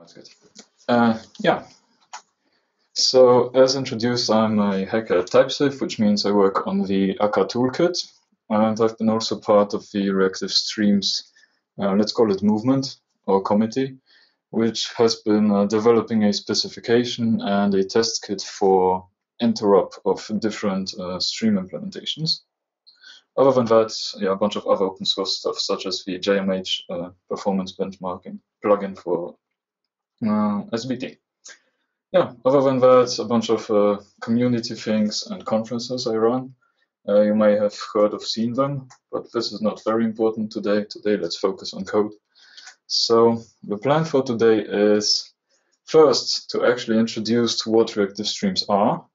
That's good. Uh, yeah. So as introduced, I'm a hacker at Typesafe, which means I work on the Akka toolkit. And I've been also part of the reactive streams, uh, let's call it movement or committee, which has been uh, developing a specification and a test kit for interop of different uh, stream implementations. Other than that, yeah, a bunch of other open source stuff, such as the JMH uh, performance benchmarking plugin for SBT. Yeah, other than that, a bunch of uh, community things and conferences I run. Uh, you may have heard of seen them, but this is not very important today. Today, let's focus on code. So the plan for today is first to actually introduce what reactive streams are.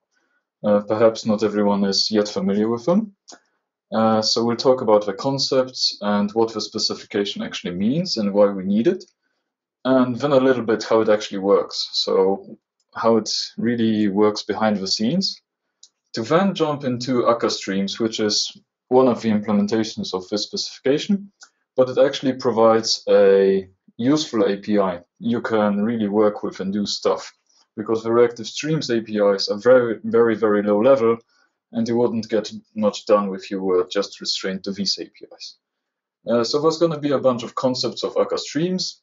Uh, perhaps not everyone is yet familiar with them. Uh, so we'll talk about the concepts and what the specification actually means and why we need it and then a little bit how it actually works. So how it really works behind the scenes. To then jump into Akka Streams, which is one of the implementations of this specification, but it actually provides a useful API you can really work with and do stuff because the reactive streams APIs are very, very, very low level and you wouldn't get much done if you were just restrained to these APIs. Uh, so there's going to be a bunch of concepts of Akka streams,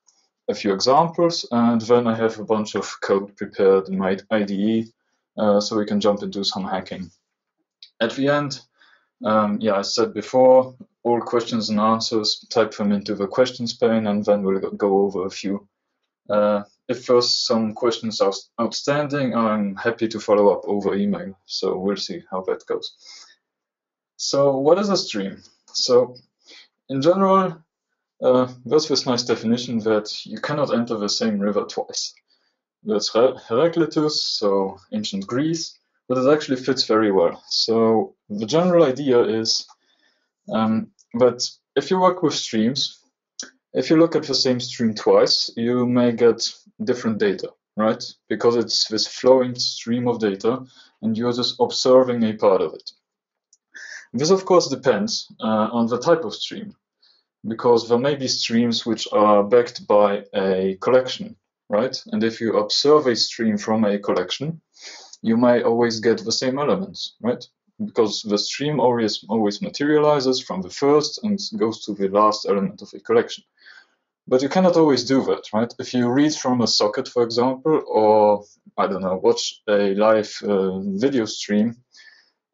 a few examples, and then I have a bunch of code prepared in my IDE uh, so we can jump into some hacking. At the end, um, yeah, I said before, all questions and answers, type them into the questions pane, and then we'll go over a few. Uh, if there's some questions outstanding, I'm happy to follow up over email. So we'll see how that goes. So what is a stream? So in general, uh, there's this nice definition that you cannot enter the same river twice. That's Heraclitus, so ancient Greece, but it actually fits very well. So the general idea is um, that if you work with streams, if you look at the same stream twice, you may get different data, right? Because it's this flowing stream of data, and you're just observing a part of it. This, of course, depends uh, on the type of stream because there may be streams which are backed by a collection, right? And if you observe a stream from a collection, you may always get the same elements, right? Because the stream always always materializes from the first and goes to the last element of a collection. But you cannot always do that, right? If you read from a socket, for example, or I don't know, watch a live uh, video stream,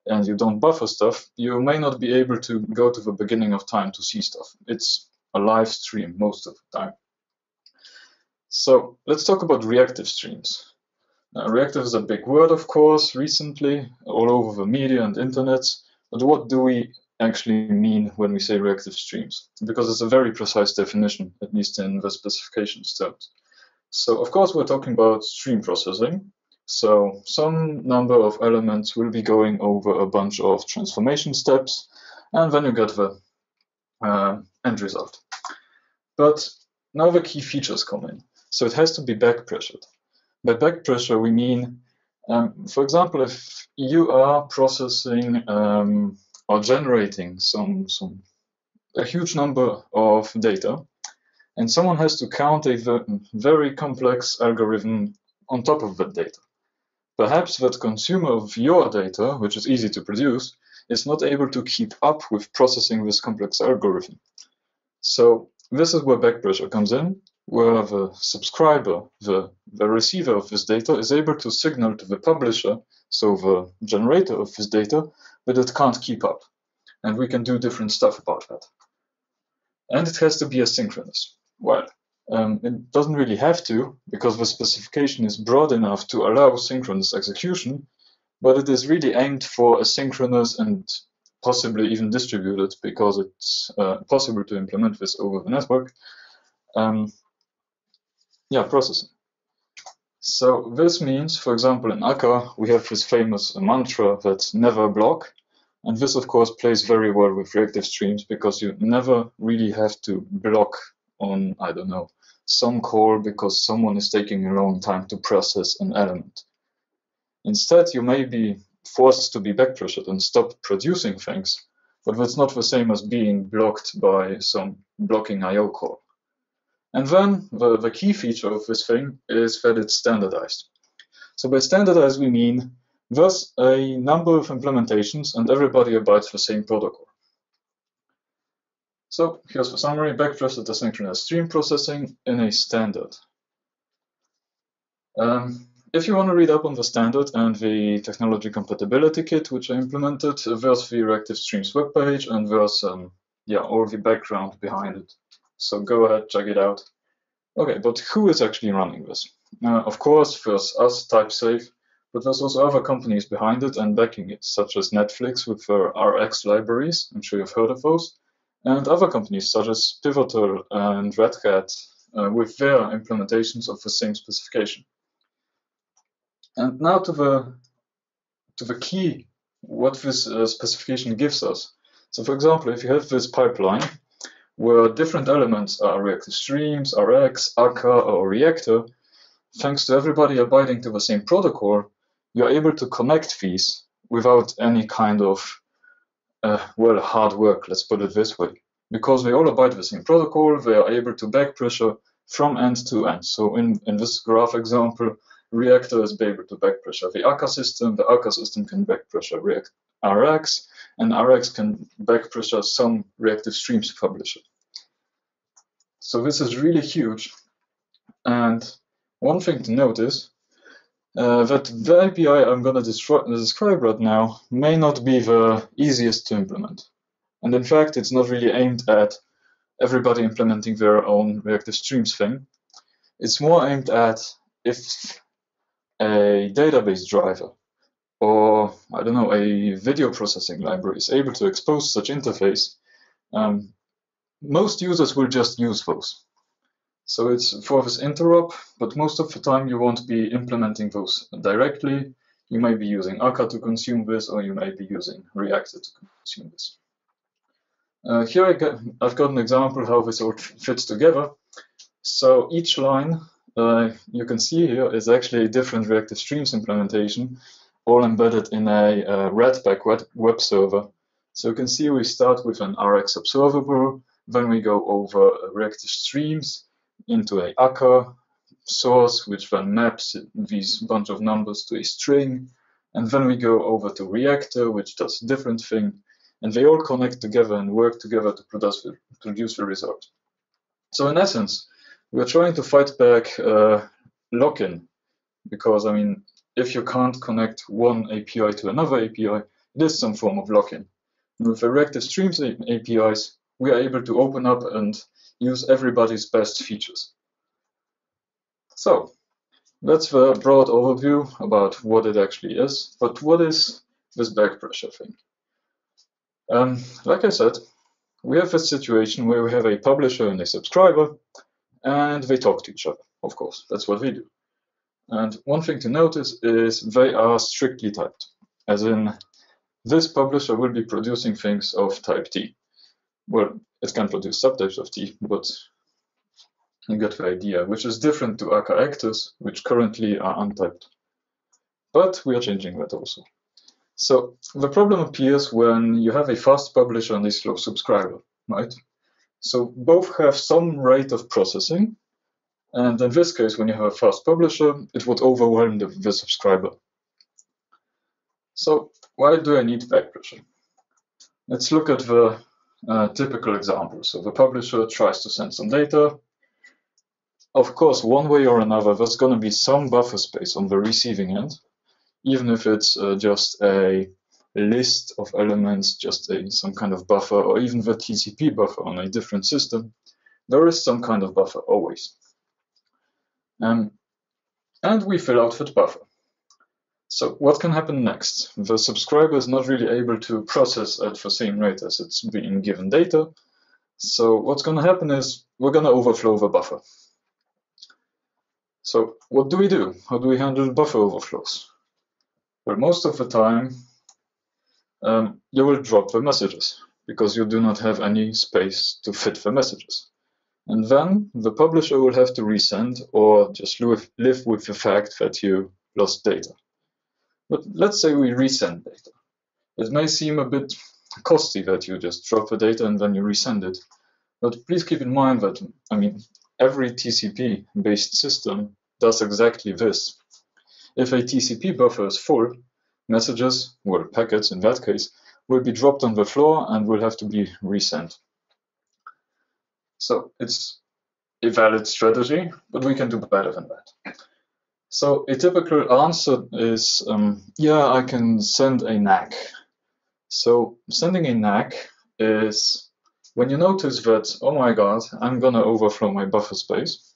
and you don't buffer stuff, you may not be able to go to the beginning of time to see stuff. It's a live stream most of the time. So let's talk about reactive streams. Now, reactive is a big word, of course, recently, all over the media and internet. But what do we actually mean when we say reactive streams? Because it's a very precise definition, at least in the specifications terms. So, of course, we're talking about stream processing, so some number of elements will be going over a bunch of transformation steps, and then you get the uh, end result. But now the key features come in. So it has to be back pressured. By back pressure, we mean, um, for example, if you are processing um, or generating some, some a huge number of data, and someone has to count a very complex algorithm on top of that data. Perhaps that consumer of your data, which is easy to produce, is not able to keep up with processing this complex algorithm. So this is where backpressure comes in, where the subscriber, the, the receiver of this data, is able to signal to the publisher, so the generator of this data, that it can't keep up. And we can do different stuff about that. And it has to be asynchronous. Well, um, it doesn't really have to, because the specification is broad enough to allow synchronous execution, but it is really aimed for asynchronous and possibly even distributed, because it's uh, possible to implement this over the network. Um, yeah, processing. So this means, for example, in Akka, we have this famous mantra that never block. And this, of course, plays very well with reactive streams because you never really have to block on, I don't know, some call because someone is taking a long time to process an element. Instead, you may be forced to be backpressured and stop producing things, but that's not the same as being blocked by some blocking I.O. call. And then the, the key feature of this thing is that it's standardized. So by standardized, we mean there's a number of implementations and everybody abides the same protocol. So here's the summary, backpressed asynchronous stream processing in a standard. Um, if you want to read up on the standard and the technology compatibility kit which I implemented, there's the Reactive Streams webpage and there's um, yeah, all the background behind it. So go ahead, check it out. Okay, but who is actually running this? Uh, of course, there's us, Typesafe, but there's also other companies behind it and backing it, such as Netflix with their RX libraries, I'm sure you've heard of those, and other companies such as Pivotal and Red Hat uh, with their implementations of the same specification. And now to the to the key, what this uh, specification gives us. So for example, if you have this pipeline where different elements are reactive streams, Rx, Akka, or reactor, thanks to everybody abiding to the same protocol, you're able to connect these without any kind of, uh, well, hard work, let's put it this way. Because they all abide the same protocol, they are able to back pressure from end to end. So in, in this graph example, reactor is able to back pressure the Akka system, the Akka system can back pressure React Rx, and Rx can back pressure some reactive streams publisher. So this is really huge. And one thing to note is uh, that the API I'm going to describe right now may not be the easiest to implement. And in fact, it's not really aimed at everybody implementing their own reactive streams thing. It's more aimed at if a database driver or I don't know, a video processing library is able to expose such interface, um, most users will just use those. So it's for this interop, but most of the time you won't be implementing those directly. You may be using Akka to consume this, or you may be using Reactor to consume this. Uh, here I I've got an example how this all fits together. So each line uh, you can see here is actually a different reactive streams implementation, all embedded in a uh, Ratpack web server. So you can see we start with an Rx observable, then we go over reactive streams into a Akka source, which then maps these bunch of numbers to a string. And then we go over to reactor, which does a different thing. And they all connect together and work together to produce, produce the result. So in essence, we're trying to fight back uh, lock-in because I mean, if you can't connect one API to another API, it is some form of lock-in. With the Reactive Streams APIs, we are able to open up and use everybody's best features. So that's the broad overview about what it actually is. But what is this back pressure thing? Um, like I said, we have a situation where we have a publisher and a subscriber, and they talk to each other, of course. That's what we do. And one thing to notice is they are strictly typed, as in this publisher will be producing things of type T. Well, it can produce subtypes of T, but you get the idea, which is different to Akka actors, which currently are untyped. But we are changing that also. So the problem appears when you have a fast publisher and a slow subscriber, right? So both have some rate of processing, and in this case, when you have a fast publisher, it would overwhelm the, the subscriber. So why do I need back pressure? Let's look at the uh, typical example. So the publisher tries to send some data. Of course, one way or another, there's going to be some buffer space on the receiving end, even if it's uh, just a list of elements, just a, some kind of buffer, or even the TCP buffer on a different system, there is some kind of buffer always. Um, and we fill out that buffer. So what can happen next? The subscriber is not really able to process at the same rate as it's being given data. So what's going to happen is we're going to overflow the buffer. So what do we do? How do we handle buffer overflows? Well, most of the time, um, you will drop the messages because you do not have any space to fit the messages. And then the publisher will have to resend or just live, live with the fact that you lost data. But let's say we resend data. It may seem a bit costly that you just drop the data and then you resend it. But please keep in mind that, I mean, every TCP-based system does exactly this. If a TCP buffer is full, messages, or packets in that case, will be dropped on the floor and will have to be resent. So it's a valid strategy, but we can do better than that. So a typical answer is, um, yeah, I can send a NAK. So sending a NAK is when you notice that, oh my god, I'm gonna overflow my buffer space.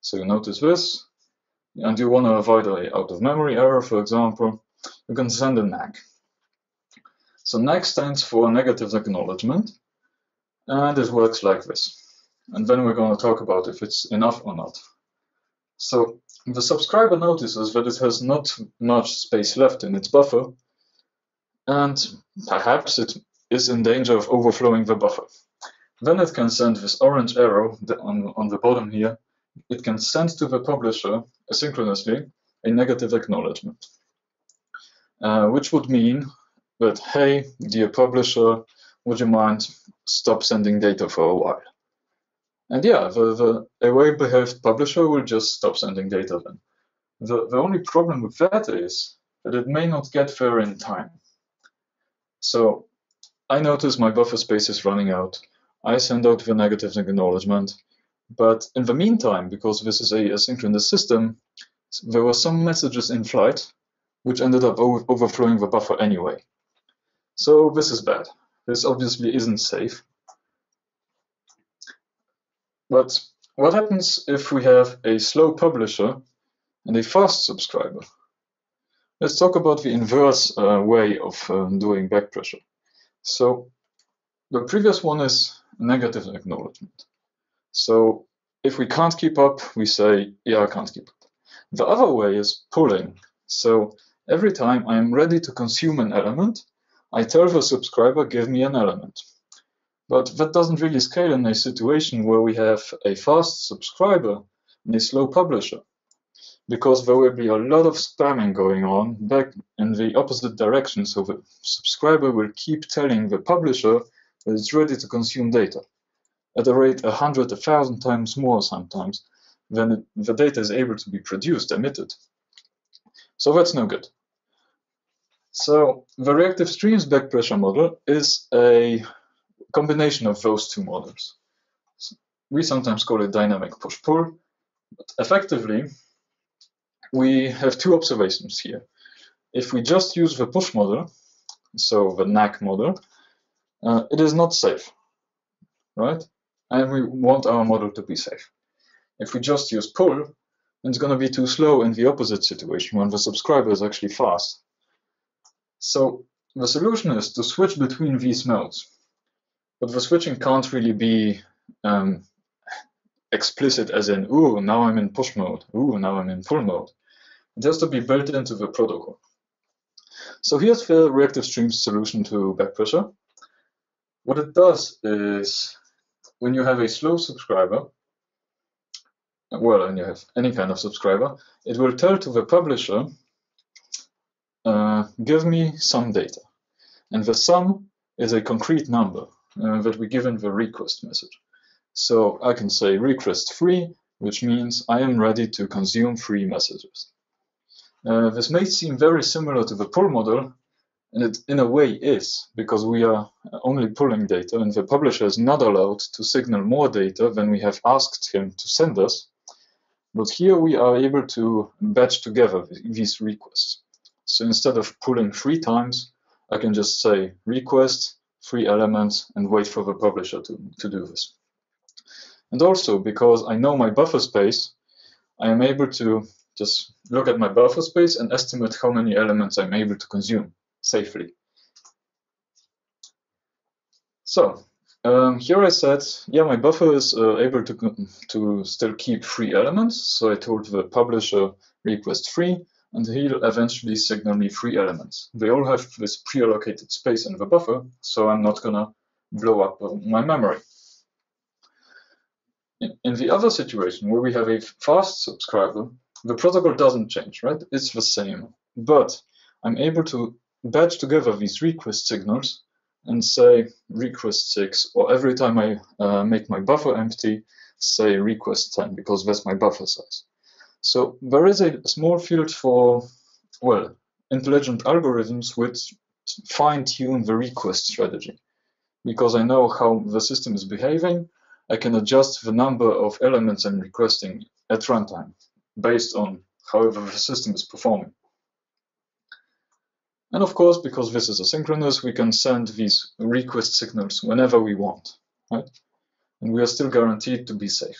So you notice this, and you want to avoid a out of memory error, for example, you can send a NAK. So NAK stands for negative acknowledgement, and it works like this. And then we're to talk about if it's enough or not. So the subscriber notices that it has not much space left in its buffer, and perhaps it is in danger of overflowing the buffer. Then it can send this orange arrow on, on the bottom here. It can send to the publisher asynchronously a negative acknowledgement, uh, which would mean that, hey, dear publisher, would you mind stop sending data for a while? And yeah, the, the a well-behaved publisher will just stop sending data then. The, the only problem with that is that it may not get there in time. So I notice my buffer space is running out. I send out the negative acknowledgement. But in the meantime, because this is a asynchronous system, there were some messages in flight which ended up overflowing the buffer anyway. So this is bad. This obviously isn't safe. But what happens if we have a slow publisher and a fast subscriber? Let's talk about the inverse uh, way of uh, doing back pressure. So the previous one is negative acknowledgement. So if we can't keep up, we say, yeah, I can't keep up. The other way is pulling. So every time I'm ready to consume an element, I tell the subscriber, give me an element. But that doesn't really scale in a situation where we have a fast subscriber and a slow publisher, because there will be a lot of spamming going on back in the opposite direction. So the subscriber will keep telling the publisher that it's ready to consume data at a rate a hundred, a thousand times more sometimes than it, the data is able to be produced, emitted. So that's no good. So the reactive streams back pressure model is a combination of those two models. We sometimes call it dynamic push-pull, but effectively, we have two observations here. If we just use the push model, so the NAK model, uh, it is not safe, right? And we want our model to be safe. If we just use pull, it's going to be too slow in the opposite situation when the subscriber is actually fast. So the solution is to switch between these modes. But the switching can't really be um, explicit as in, ooh, now I'm in push mode, ooh, now I'm in pull mode. It has to be built into the protocol. So here's the reactive streams solution to back pressure. What it does is when you have a slow subscriber, well, and you have any kind of subscriber, it will tell to the publisher, uh, give me some data. And the sum is a concrete number uh, that we give in the request message. So I can say request free, which means I am ready to consume free messages. Uh, this may seem very similar to the pull model, and it in a way is, because we are only pulling data and the publisher is not allowed to signal more data than we have asked him to send us. But here we are able to batch together these requests. So instead of pulling three times, I can just say request free elements and wait for the publisher to, to do this. And also because I know my buffer space, I am able to just look at my buffer space and estimate how many elements I'm able to consume safely. So um, here I said, yeah, my buffer is uh, able to, to still keep three elements. So I told the publisher request free and he'll eventually signal me three elements. They all have this pre-allocated space in the buffer, so I'm not gonna blow up my memory. In the other situation, where we have a fast subscriber, the protocol doesn't change, right? It's the same, but I'm able to batch together these request signals and say request 6, or every time I uh, make my buffer empty, say request 10 because that's my buffer size. So there is a small field for, well, intelligent algorithms which fine tune the request strategy. Because I know how the system is behaving, I can adjust the number of elements I'm requesting at runtime based on however the system is performing. And of course, because this is asynchronous, we can send these request signals whenever we want, right? And we are still guaranteed to be safe.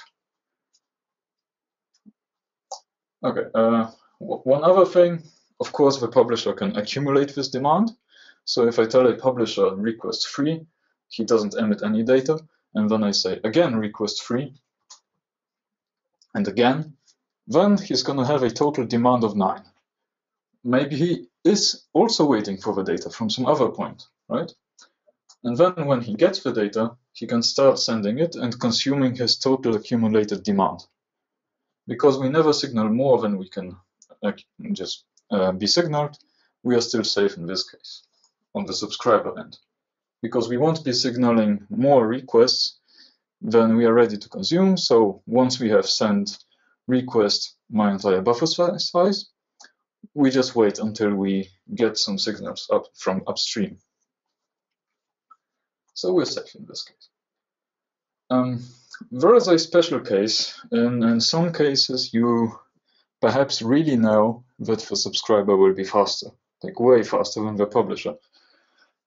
Okay, uh, one other thing, of course, the publisher can accumulate this demand. So if I tell a publisher request free, he doesn't emit any data. And then I say again request free, and again, then he's going to have a total demand of 9. Maybe he is also waiting for the data from some other point, right? And then when he gets the data, he can start sending it and consuming his total accumulated demand. Because we never signal more than we can just uh, be signaled, we are still safe in this case, on the subscriber end. Because we won't be signaling more requests than we are ready to consume. So once we have sent request my entire buffer size, we just wait until we get some signals up from upstream. So we're safe in this case. Um, there is a special case, and in some cases you perhaps really know that the subscriber will be faster, like way faster than the publisher.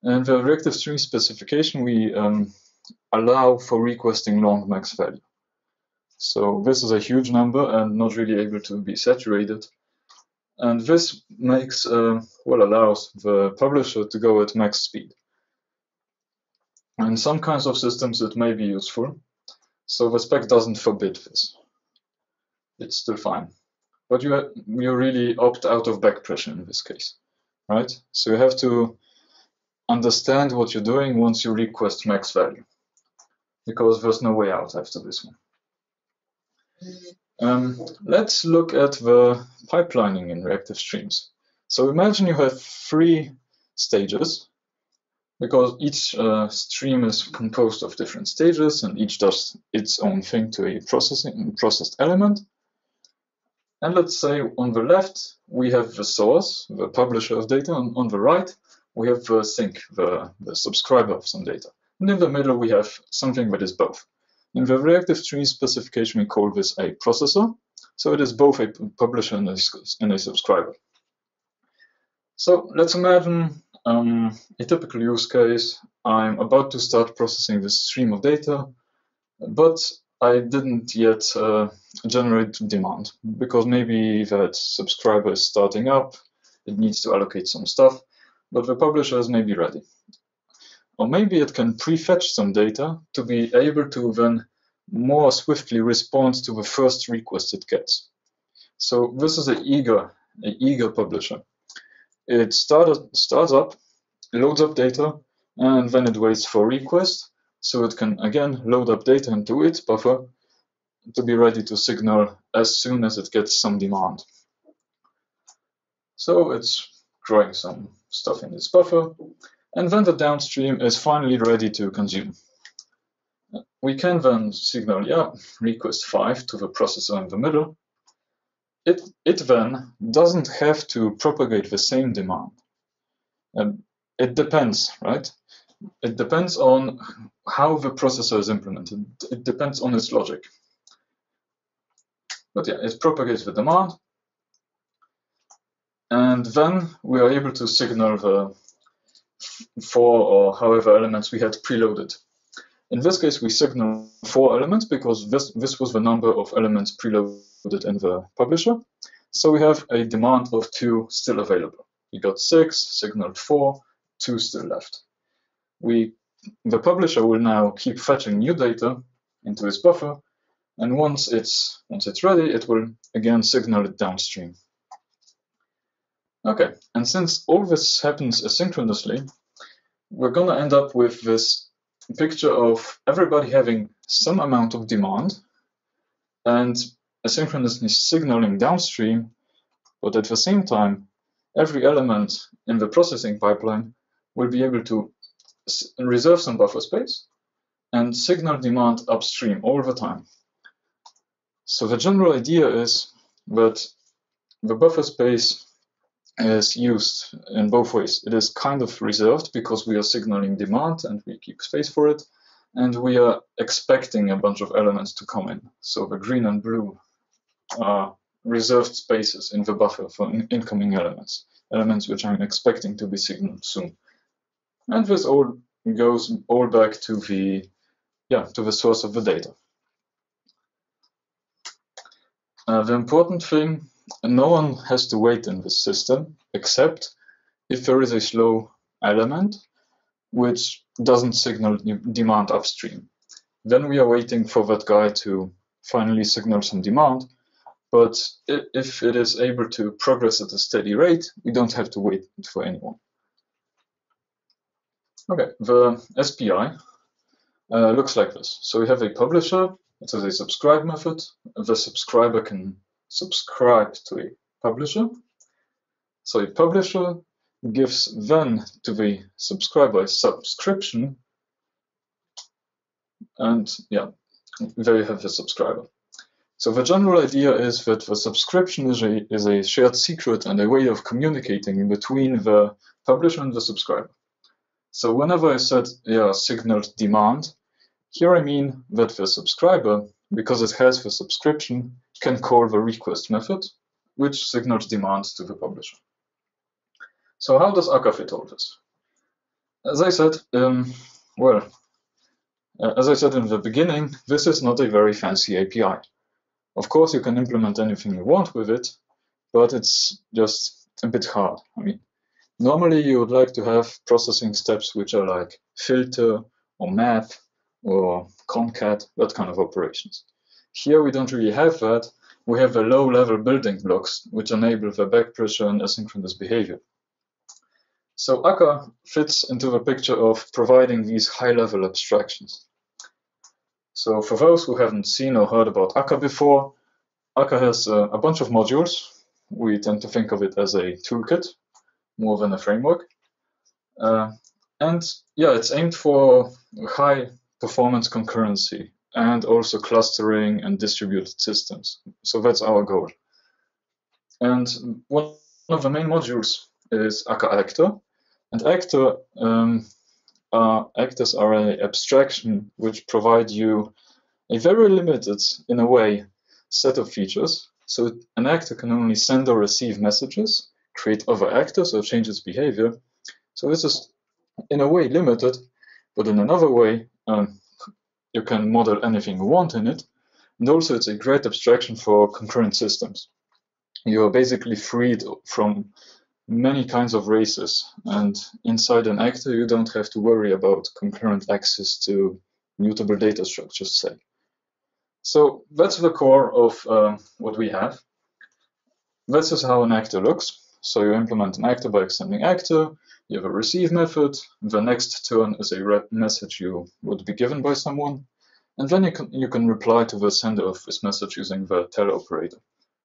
And the reactive stream specification, we um, allow for requesting long max value. So this is a huge number and not really able to be saturated. And this makes, uh, well, allows the publisher to go at max speed. In some kinds of systems, it may be useful. So the spec doesn't forbid this. It's still fine. But you, you really opt out of back pressure in this case, right? So you have to understand what you're doing once you request max value, because there's no way out after this one. Um, let's look at the pipelining in reactive streams. So imagine you have three stages, because each uh, stream is composed of different stages and each does its own thing to a processing processed element. And let's say on the left, we have the source, the publisher of data, and on the right, we have the sink, the, the subscriber of some data. And in the middle, we have something that is both. In the reactive stream specification, we call this a processor. So it is both a publisher and a, and a subscriber. So let's imagine um, a typical use case. I'm about to start processing this stream of data, but I didn't yet uh, generate demand because maybe that subscriber is starting up, it needs to allocate some stuff, but the publisher is maybe ready. Or maybe it can prefetch some data to be able to then more swiftly respond to the first request it gets. So this is an eager, an eager publisher. It starts up, loads up data, and then it waits for request, so it can again load up data into its buffer to be ready to signal as soon as it gets some demand. So it's drawing some stuff in its buffer, and then the downstream is finally ready to consume. We can then signal, yeah, request 5 to the processor in the middle. It, then doesn't have to propagate the same demand. Um, it depends, right? It depends on how the processor is implemented. It depends on its logic. But yeah, it propagates the demand. And then we are able to signal the four or however elements we had preloaded. In this case, we signal four elements because this, this was the number of elements preloaded in the publisher. So we have a demand of two still available. We got six, signaled four, two still left. We, the publisher will now keep fetching new data into its buffer, and once it's, once it's ready, it will again signal it downstream. Okay, and since all this happens asynchronously, we're to end up with this picture of everybody having some amount of demand and asynchronously signaling downstream, but at the same time, every element in the processing pipeline will be able to reserve some buffer space and signal demand upstream all the time. So the general idea is that the buffer space is used in both ways. It is kind of reserved because we are signaling demand and we keep space for it, and we are expecting a bunch of elements to come in. So the green and blue are reserved spaces in the buffer for in incoming elements, elements which I'm expecting to be signaled soon. And this all goes all back to the yeah to the source of the data. Uh, the important thing, no one has to wait in this system except if there is a slow element which doesn't signal demand upstream. Then we are waiting for that guy to finally signal some demand. But if it is able to progress at a steady rate, we don't have to wait for anyone. Okay, the SPI uh, looks like this. So we have a publisher, it has a subscribe method. The subscriber can subscribe to a publisher. So a publisher gives then to the subscriber a subscription, and yeah, there you have the subscriber. So the general idea is that the subscription is a, is a shared secret and a way of communicating between the publisher and the subscriber. So whenever I said yeah, signaled demand, here I mean that the subscriber, because it has the subscription, can call the request method, which signals demand to the publisher. So how does Akka fit all this? As I said, um, well, uh, as I said in the beginning, this is not a very fancy API. Of course, you can implement anything you want with it, but it's just a bit hard. I mean, normally you would like to have processing steps which are like filter or map or concat, that kind of operations. Here we don't really have that. We have the low-level building blocks which enable the back pressure and asynchronous behavior. So Akka fits into the picture of providing these high-level abstractions. So for those who haven't seen or heard about Akka before, Akka has uh, a bunch of modules. We tend to think of it as a toolkit more than a framework. Uh, and yeah, it's aimed for high performance concurrency and also clustering and distributed systems. So that's our goal. And one of the main modules is Akka Actor, and actor um, uh, actors are an abstraction which provide you a very limited, in a way, set of features. So an actor can only send or receive messages, create other actors, or change its behavior. So this is, in a way, limited, but in another way, um, you can model anything you want in it. And also, it's a great abstraction for concurrent systems. You are basically freed from many kinds of races. And inside an actor, you don't have to worry about concurrent access to mutable data structures, say. So that's the core of uh, what we have. This is how an actor looks. So you implement an actor by extending actor, you have a receive method, the next turn is a message you would be given by someone, and then you can, you can reply to the sender of this message using the tell operator.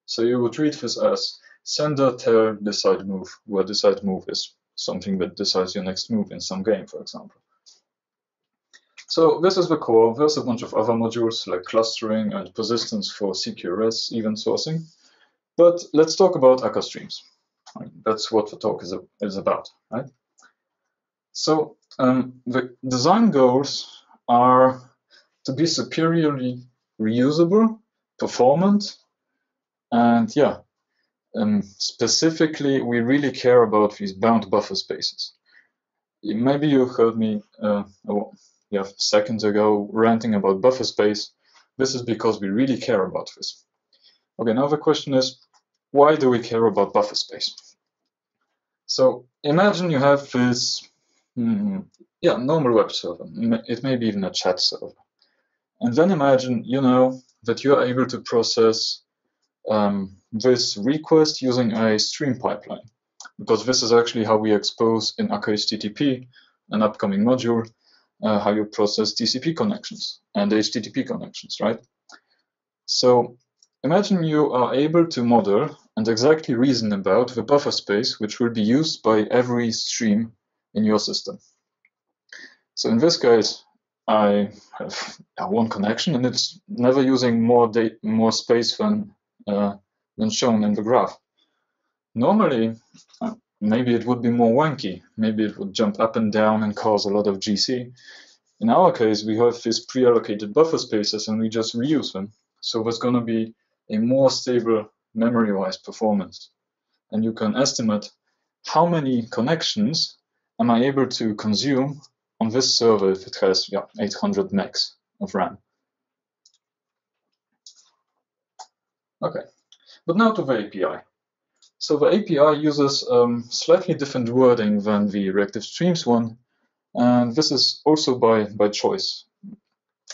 So you would treat this as sender tell decide move, where decide move is something that decides your next move in some game, for example. So this is the core. There's a bunch of other modules like clustering and persistence for CQRS event sourcing. But let's talk about Akka streams. That's what the talk is, is about, right? So um, the design goals are to be superiorly reusable, performant, and yeah, um, specifically, we really care about these bound buffer spaces. Maybe you heard me uh, oh, yeah, seconds ago ranting about buffer space. This is because we really care about this. Okay, now the question is, why do we care about buffer space? So imagine you have this, hmm, yeah, normal web server. It may be even a chat server. And then imagine, you know, that you're able to process um, this request using a stream pipeline, because this is actually how we expose in Akka HTTP, an upcoming module, uh, how you process TCP connections and HTTP connections, right? So imagine you are able to model and exactly reason about the buffer space which will be used by every stream in your system. So in this case, I have one connection and it's never using more more space than uh, than shown in the graph. Normally, uh, maybe it would be more wonky. Maybe it would jump up and down and cause a lot of GC. In our case, we have these pre-allocated buffer spaces and we just reuse them. So there's going to be a more stable memory-wise performance. And you can estimate how many connections am I able to consume on this server if it has yeah, 800 megs of RAM. Okay, but now to the API. So the API uses um, slightly different wording than the reactive streams one, and this is also by, by choice,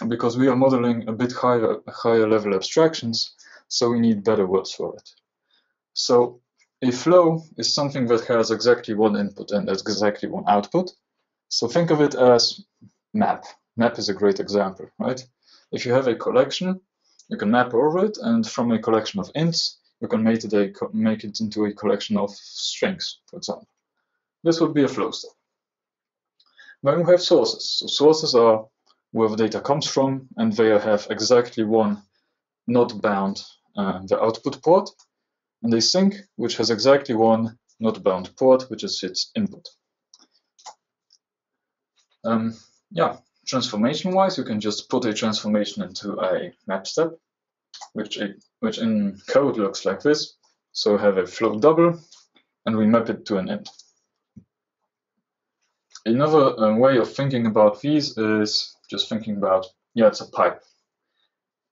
because we are modeling a bit higher, higher level abstractions, so we need better words for it. So a flow is something that has exactly one input and exactly one output, so think of it as map. Map is a great example, right? If you have a collection, you can map over it, and from a collection of ints, you can make it, a, make it into a collection of strings, for example. This would be a flow step. Then we have sources. So sources are where the data comes from, and they have exactly one not bound uh, the output port, and a sink which has exactly one not bound port, which is its input. Um, yeah, transformation-wise, you can just put a transformation into a map step, which, a, which in code looks like this. So have a flow double, and we map it to an int. Another uh, way of thinking about these is just thinking about, yeah, it's a pipe.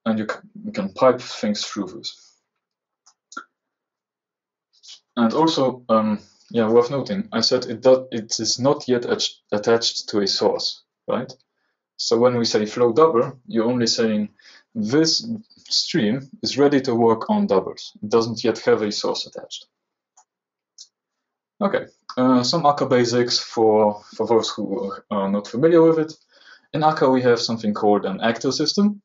And you, you can pipe things through this. And also, um, yeah, worth noting, I said it, does, it is not yet attached to a source, right? So when we say flow double, you're only saying this stream is ready to work on doubles. It doesn't yet have a source attached. Okay, uh, some Akka basics for, for those who are not familiar with it. In Akka, we have something called an actor system.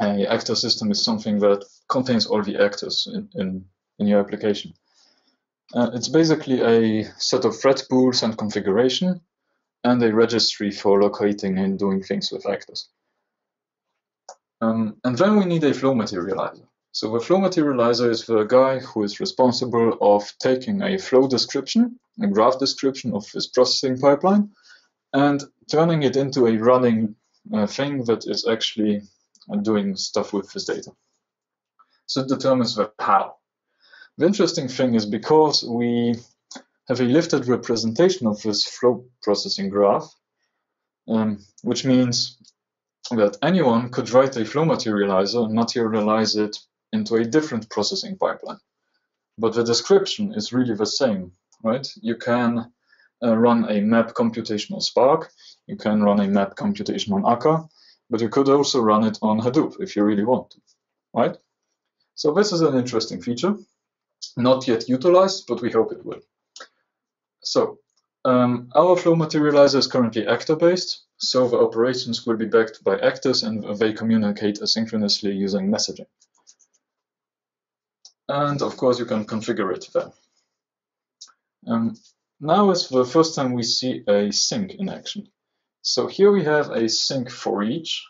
A actor system is something that contains all the actors in, in, in your application. Uh, it's basically a set of thread pools and configuration and a registry for locating and doing things with actors. Um, and then we need a flow materializer. So the flow materializer is the guy who is responsible of taking a flow description, a graph description of this processing pipeline, and turning it into a running uh, thing that is actually doing stuff with this data. So it determines the how. The interesting thing is because we have a lifted representation of this flow processing graph, um, which means that anyone could write a flow materializer and materialize it into a different processing pipeline. But the description is really the same, right? You can uh, run a map computation on Spark, you can run a map computation on Akka, but you could also run it on Hadoop if you really want to, right? So this is an interesting feature not yet utilized, but we hope it will. So um, our flow materializer is currently actor-based, so the operations will be backed by actors and they communicate asynchronously using messaging. And of course, you can configure it there. Um, now is the first time we see a sink in action. So here we have a sink for each,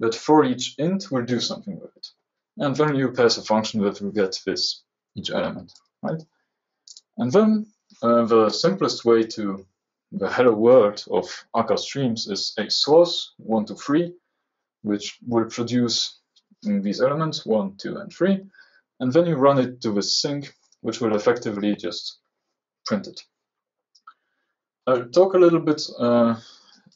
that for each int will do something with it. And then you pass a function that will get this each element, right? And then uh, the simplest way to the hello world of Akka streams is a source, one, two, three, which will produce these elements, one, two, and three, and then you run it to the sink, which will effectively just print it. I'll talk a little bit uh,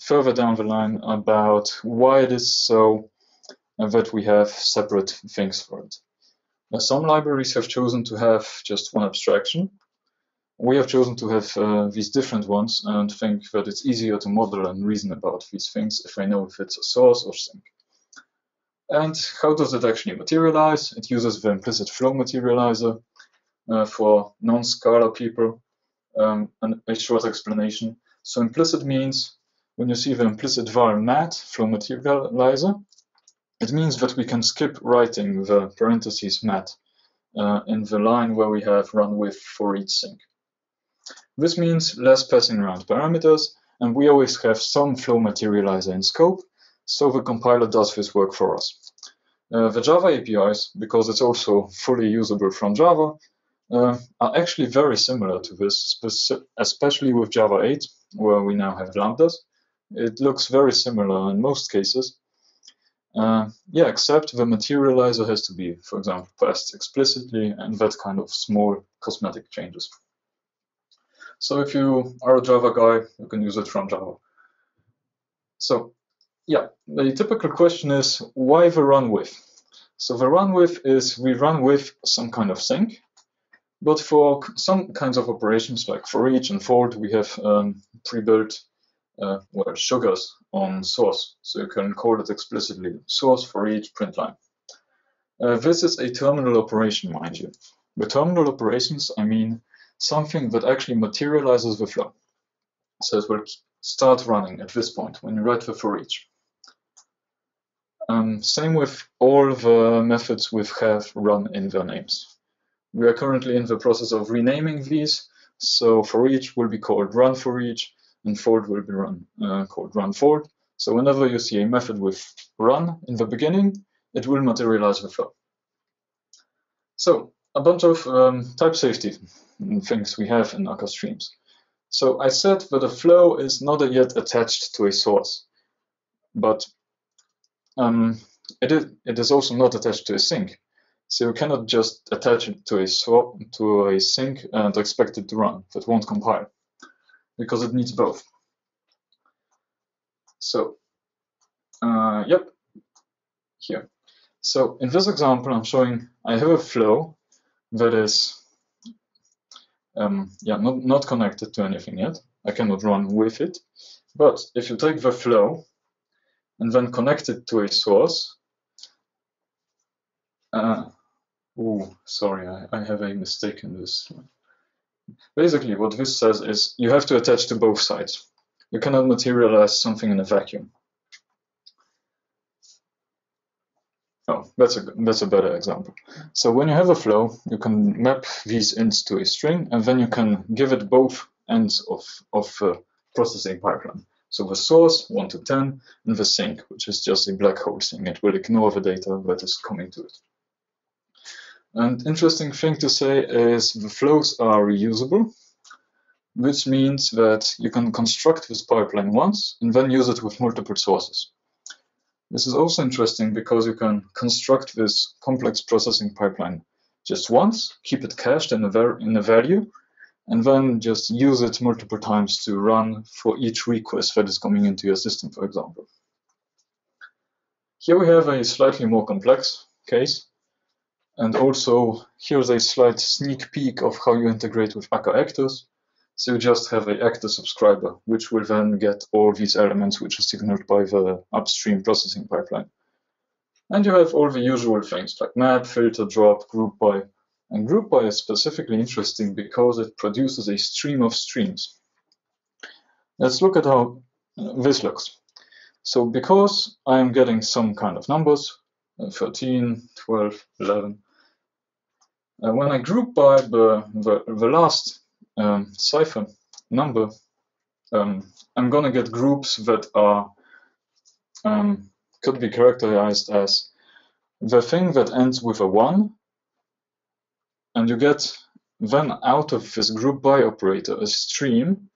further down the line about why it is so that we have separate things for it. Now, some libraries have chosen to have just one abstraction. We have chosen to have uh, these different ones and think that it's easier to model and reason about these things if I know if it's a source or sink. And how does it actually materialize? It uses the implicit flow materializer uh, for non-Scala people. Um, and a short explanation. So implicit means when you see the implicit var mat flow materializer, it means that we can skip writing the parentheses mat uh, in the line where we have run with for each sink. This means less passing around parameters, and we always have some flow materializer in scope, so the compiler does this work for us. Uh, the Java APIs, because it's also fully usable from Java, uh, are actually very similar to this, especially with Java 8, where we now have lambdas. It looks very similar in most cases. Uh, yeah, except the materializer has to be, for example, passed explicitly and that kind of small cosmetic changes. So if you are a Java guy, you can use it from Java. So yeah, the typical question is why the run with? So the run with is we run with some kind of thing, but for some kinds of operations like for each and fold, we have um, pre-built uh, well, sugars on source. So you can call it explicitly source for each print line. Uh, this is a terminal operation, mind you. With terminal operations, I mean something that actually materializes the flow. So it will start running at this point when you write the for each. Um, same with all the methods we have run in their names. We are currently in the process of renaming these. So for each will be called run for each, and fold will be run uh, called run fold. So whenever you see a method with run in the beginning, it will materialize the flow. So a bunch of um, type safety things we have in Akka streams. So I said that the flow is not yet attached to a source, but um, it, is, it is also not attached to a sink. So you cannot just attach it to a swap to a sink and expect it to run. That won't compile because it needs both. So, uh, yep, here. So in this example, I'm showing I have a flow that is um, yeah, not, not connected to anything yet. I cannot run with it. But if you take the flow and then connect it to a source, uh, oh, sorry, I, I have a mistake in this. Basically, what this says is you have to attach to both sides. You cannot materialize something in a vacuum. Oh, that's a that's a better example. So when you have a flow, you can map these ints to a string, and then you can give it both ends of of uh, processing pipeline. So the source, 1 to 10, and the sink, which is just a black hole thing. It will ignore the data that is coming to it. And interesting thing to say is the flows are reusable, which means that you can construct this pipeline once and then use it with multiple sources. This is also interesting because you can construct this complex processing pipeline just once, keep it cached in a, in a value, and then just use it multiple times to run for each request that is coming into your system, for example. Here we have a slightly more complex case. And also, here's a slight sneak peek of how you integrate with Akka Actors. So you just have a actor subscriber, which will then get all these elements which are signaled by the upstream processing pipeline. And you have all the usual things like map, filter, drop, group by. And group by is specifically interesting because it produces a stream of streams. Let's look at how this looks. So because I'm getting some kind of numbers, uh, 13, 12, 11, uh, when I group by the, the, the last um, cipher number, um, I'm going to get groups that are um, could be characterized as the thing that ends with a 1, and you get then out of this group by operator a stream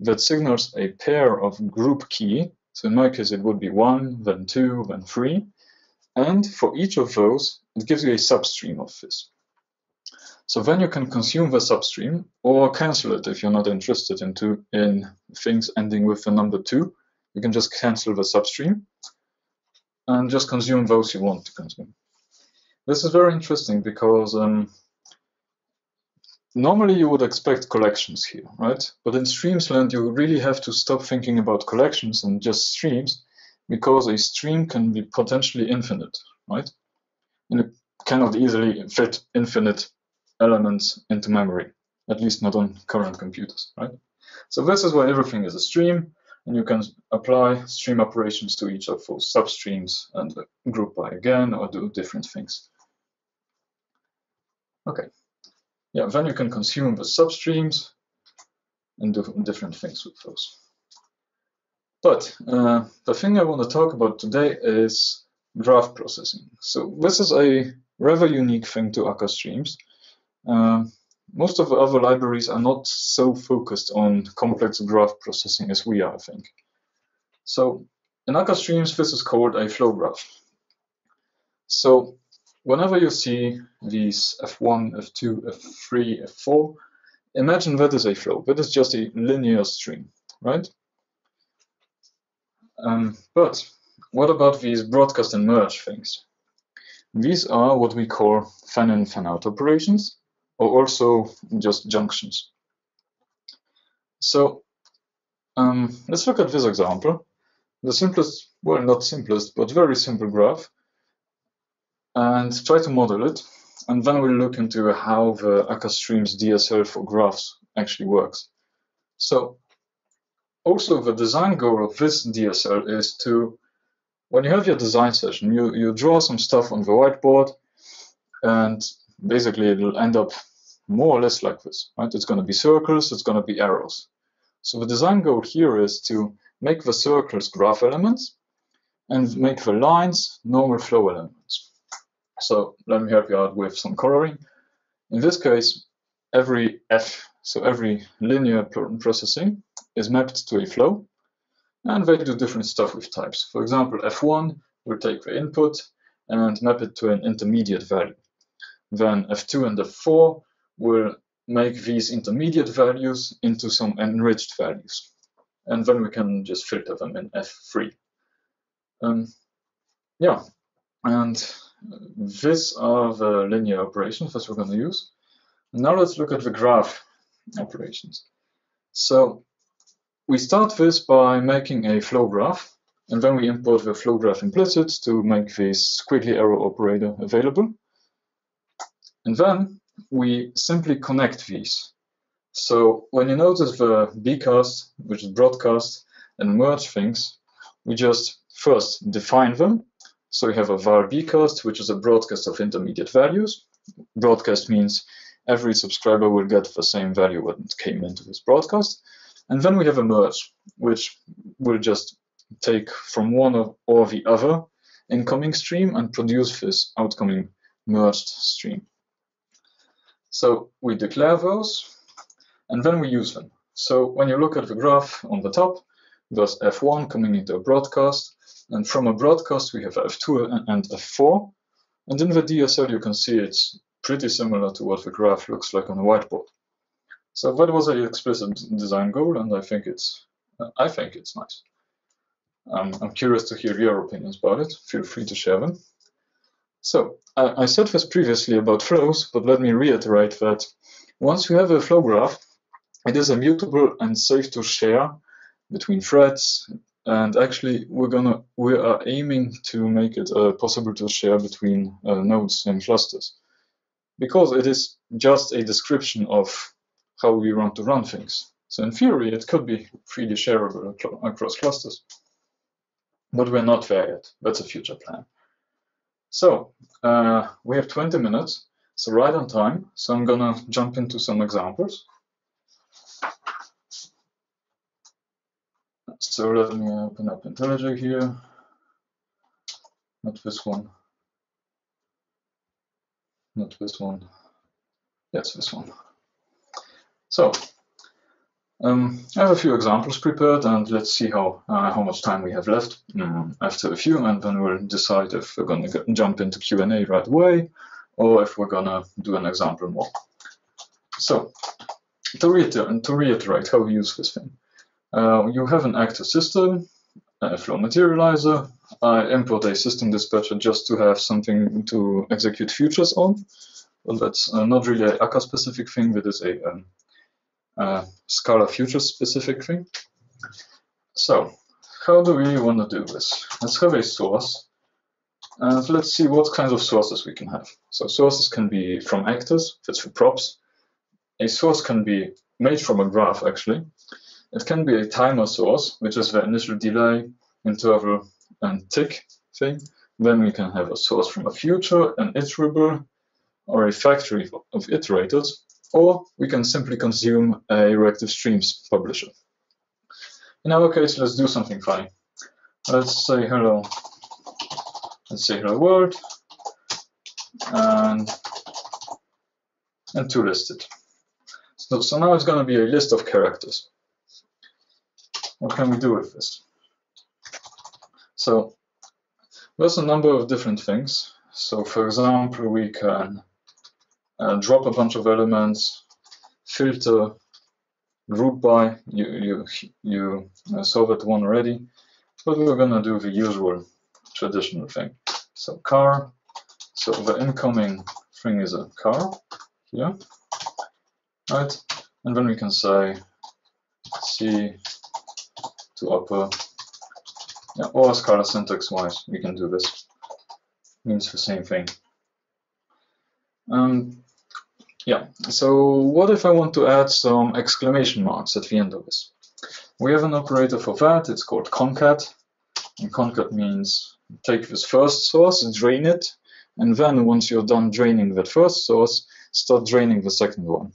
that signals a pair of group key. So in my case, it would be 1, then 2, then 3. And for each of those, it gives you a substream of this. So then you can consume the substream or cancel it if you're not interested into in things ending with the number two. You can just cancel the substream and just consume those you want to consume. This is very interesting because um, normally you would expect collections here, right? But in Streamsland, you really have to stop thinking about collections and just streams because a stream can be potentially infinite, right? And it cannot easily fit infinite elements into memory, at least not on current computers, right? So this is why everything is a stream, and you can apply stream operations to each of those substreams and group by again or do different things. Okay, yeah, then you can consume the substreams and do different things with those. But uh, the thing I want to talk about today is graph processing. So this is a rather unique thing to Akka streams. Uh, most of the other libraries are not so focused on complex graph processing as we are, I think. So in Akka streams, this is called a flow graph. So whenever you see these F1, F2, F3, F4, imagine that is a flow. That is just a linear stream, right? Um, but what about these broadcast and merge things? These are what we call fan-in, fan-out operations, or also just junctions. So um, let's look at this example. The simplest, well, not simplest, but very simple graph, and try to model it. And then we'll look into how the Akka Streams DSL for graphs actually works. So also the design goal of this DSL is to, when you have your design session, you, you draw some stuff on the whiteboard and basically it'll end up more or less like this, right? It's going to be circles, it's going to be arrows. So the design goal here is to make the circles graph elements and make the lines normal flow elements. So let me help you out with some coloring. In this case, every F, so every linear processing is mapped to a flow, and they do different stuff with types. For example, F1 will take the input and map it to an intermediate value. Then F2 and F4 will make these intermediate values into some enriched values. And then we can just filter them in F3. Um, yeah, and these are the linear operations that we're going to use. Now let's look at the graph operations. So we start this by making a flow graph, and then we import the flow graph implicit to make this squiggly arrow operator available. And then we simply connect these. So when you notice the bcast, which is broadcast, and merge things, we just first define them. So we have a var bcast, which is a broadcast of intermediate values. Broadcast means every subscriber will get the same value that came into this broadcast. And then we have a merge, which will just take from one or the other incoming stream and produce this outcoming merged stream. So we declare those, and then we use them. So when you look at the graph on the top, there's F1 coming into a broadcast, and from a broadcast we have F2 and F4. And in the DSL you can see it's pretty similar to what the graph looks like on a whiteboard. So that was an explicit design goal, and I think it's I think it's nice. Um, I'm curious to hear your opinions about it. Feel free to share them. So I, I said this previously about flows, but let me reiterate that once you have a flow graph, it is immutable and safe to share between threads. And actually, we're gonna we are aiming to make it uh, possible to share between uh, nodes and clusters, because it is just a description of how we want to run things. So in theory, it could be freely shareable across clusters. But we're not there yet. That's a future plan. So uh, we have 20 minutes, so right on time. So I'm to jump into some examples. So let me open up IntelliJ here. Not this one. Not this one. Yes, this one. So um, I have a few examples prepared, and let's see how uh, how much time we have left um, after a few, and then we'll decide if we're going to jump into Q&A right away, or if we're going to do an example more. So to, reiter to reiterate how we use this thing, uh, you have an actor system, a flow materializer. I import a system dispatcher just to have something to execute futures on. Well, that's uh, not really a Akka specific thing, that is a um, uh, Scala future specific thing. So how do we want to do this? Let's have a source and let's see what kinds of sources we can have. So sources can be from actors, that's for props. A source can be made from a graph actually. It can be a timer source, which is the initial delay, interval, and tick thing. Then we can have a source from a future, an iterable, or a factory of iterators or we can simply consume a reactive streams publisher. in our case, let's do something funny. Let's say hello. Let's say hello world, and and to list it. So, so now it's going to be a list of characters. What can we do with this? So there's a number of different things. So for example, we can uh, drop a bunch of elements, filter, group by, you, you, you uh, saw that one already, but we're gonna do the usual traditional thing. So car, so the incoming thing is a car here, right? And then we can say C to upper, yeah, or Scala syntax wise, we can do this. Means the same thing. Um, yeah, so what if I want to add some exclamation marks at the end of this? We have an operator for that, it's called concat. And concat means take this first source, drain it, and then once you're done draining that first source, start draining the second one.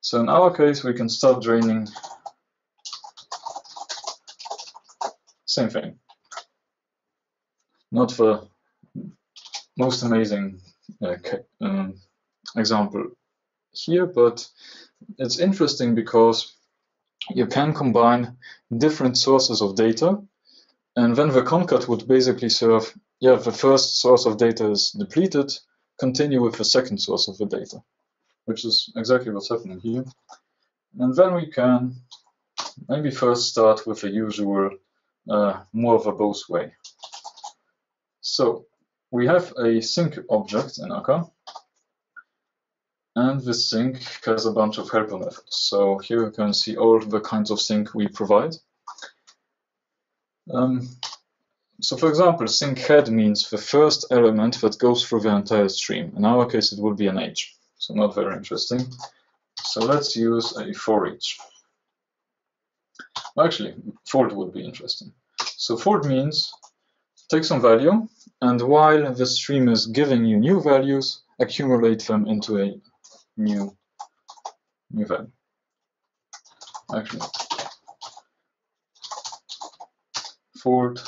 So in our case, we can start draining same thing. Not the most amazing uh, um, example here, but it's interesting because you can combine different sources of data, and then the concat would basically serve, yeah, the first source of data is depleted, continue with the second source of the data, which is exactly what's happening here. And then we can maybe first start with the usual uh, more both way. So we have a sink object in Akka, and this sink has a bunch of helper methods. So here you can see all the kinds of sink we provide. Um, so for example, sink head means the first element that goes through the entire stream. In our case, it will be an age, so not very interesting. So let's use a for each. Actually, fold would be interesting. So fold means take some value, and while the stream is giving you new values, accumulate them into a new new value. Actually, fold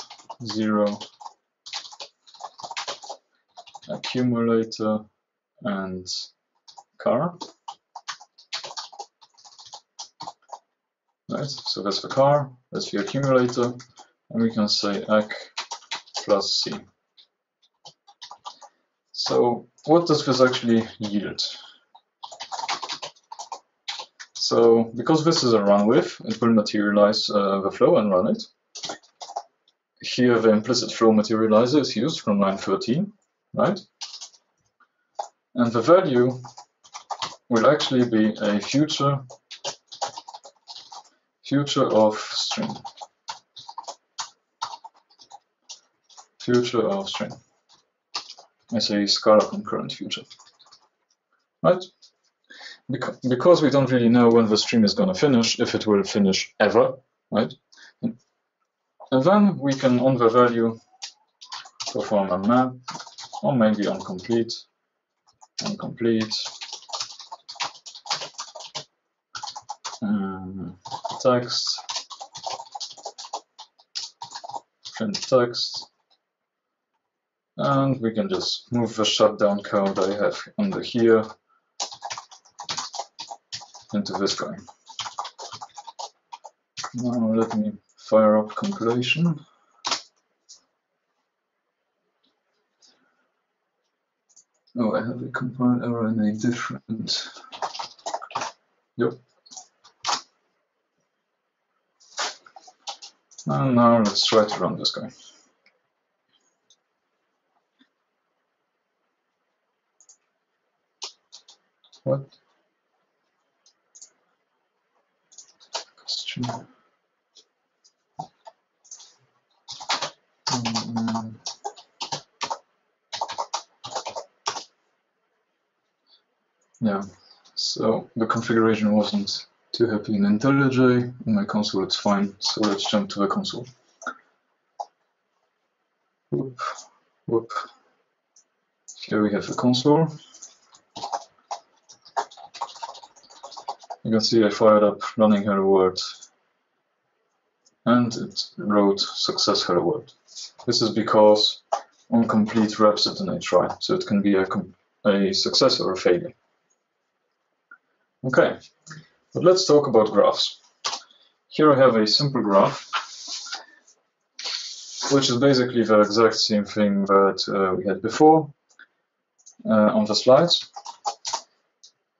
zero accumulator and car. Right, so that's the car, that's the accumulator, and we can say acc plus c. So what does this actually yield? So because this is a run with, it will materialize uh, the flow and run it. Here the implicit flow materializer is used from line 13, right? And the value will actually be a future future of string. Future of string. I say Scala concurrent future. Right? Because we don't really know when the stream is going to finish, if it will finish ever, right? And then we can, on the value, perform a map, or maybe on complete, on complete, um, text, print text, and we can just move the shutdown code I have under here into this guy. Now let me fire up compilation. Oh, I have a compile error in a different. Yep. And now let's try to run this guy. What? Um, yeah, so the configuration wasn't too happy in IntelliJ. In my console, it's fine. So let's jump to the console. Whoop, whoop. Here we have the console. You can see I fired up running hello world and it wrote success hello world. This is because onComplete wraps it in a try, so it can be a, a success or a failure. Okay, but let's talk about graphs. Here I have a simple graph, which is basically the exact same thing that uh, we had before uh, on the slides.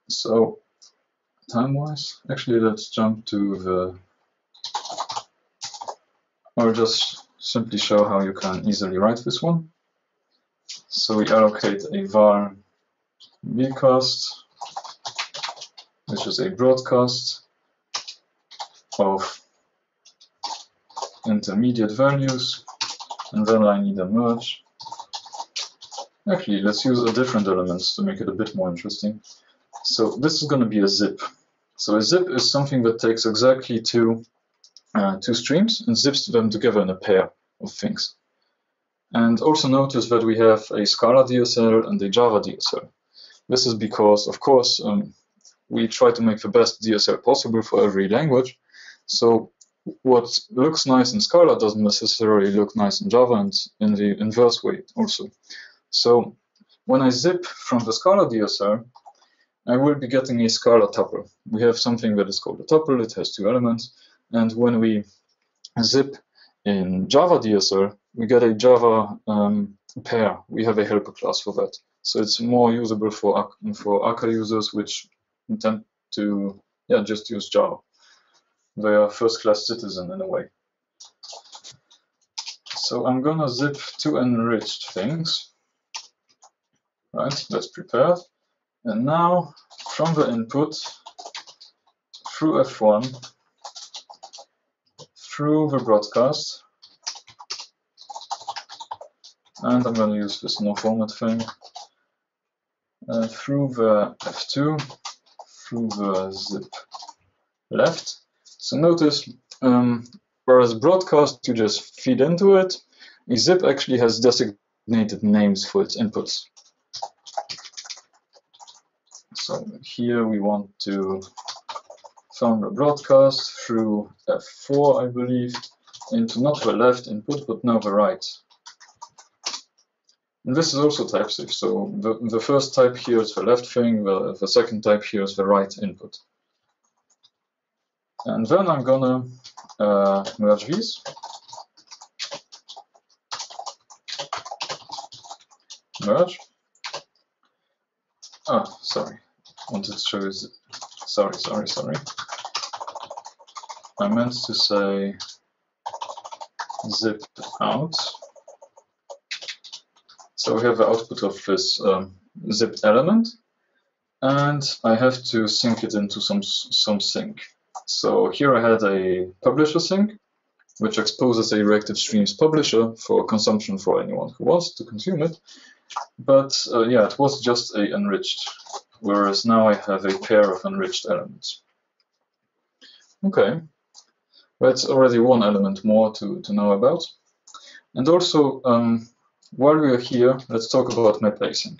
So time-wise, actually let's jump to the, or just simply show how you can easily write this one. So we allocate a var bcast, which is a broadcast of intermediate values, and then I need a merge. Actually, let's use a different elements to make it a bit more interesting. So this is going to be a zip. So a zip is something that takes exactly two, uh, two streams and zips them together in a pair of things. And also notice that we have a Scala DSL and a Java DSL. This is because, of course, um, we try to make the best DSL possible for every language. So what looks nice in Scala doesn't necessarily look nice in Java and in the inverse way also. So when I zip from the Scala DSL, I will be getting a Scala tuple. We have something that is called a tuple, it has two elements, and when we zip in Java DSL, we get a Java um, pair. We have a helper class for that. So it's more usable for, for Akka users which intend to yeah, just use Java. They are first-class citizen in a way. So I'm gonna zip two enriched things. Right, that's prepared. And now from the input through F1 through the broadcast. And I'm going to use this no format thing. Uh, through the F2 through the zip left. So notice um, whereas broadcast you just feed into it zip actually has designated names for its inputs. So here we want to found the broadcast through F4, I believe, into not the left input, but now the right. And this is also type safe. So the, the first type here is the left thing, the, the second type here is the right input. And then I'm gonna uh, merge these. Merge. Oh, sorry. Wanted to show. Sorry, sorry, sorry. I meant to say zip out. So we have the output of this um, zipped element, and I have to sink it into some some sink. So here I had a publisher sink, which exposes a reactive streams publisher for consumption for anyone who wants to consume it. But uh, yeah, it was just a enriched, whereas now I have a pair of enriched elements. Okay, that's already one element more to, to know about. And also, um, while we are here, let's talk about map async.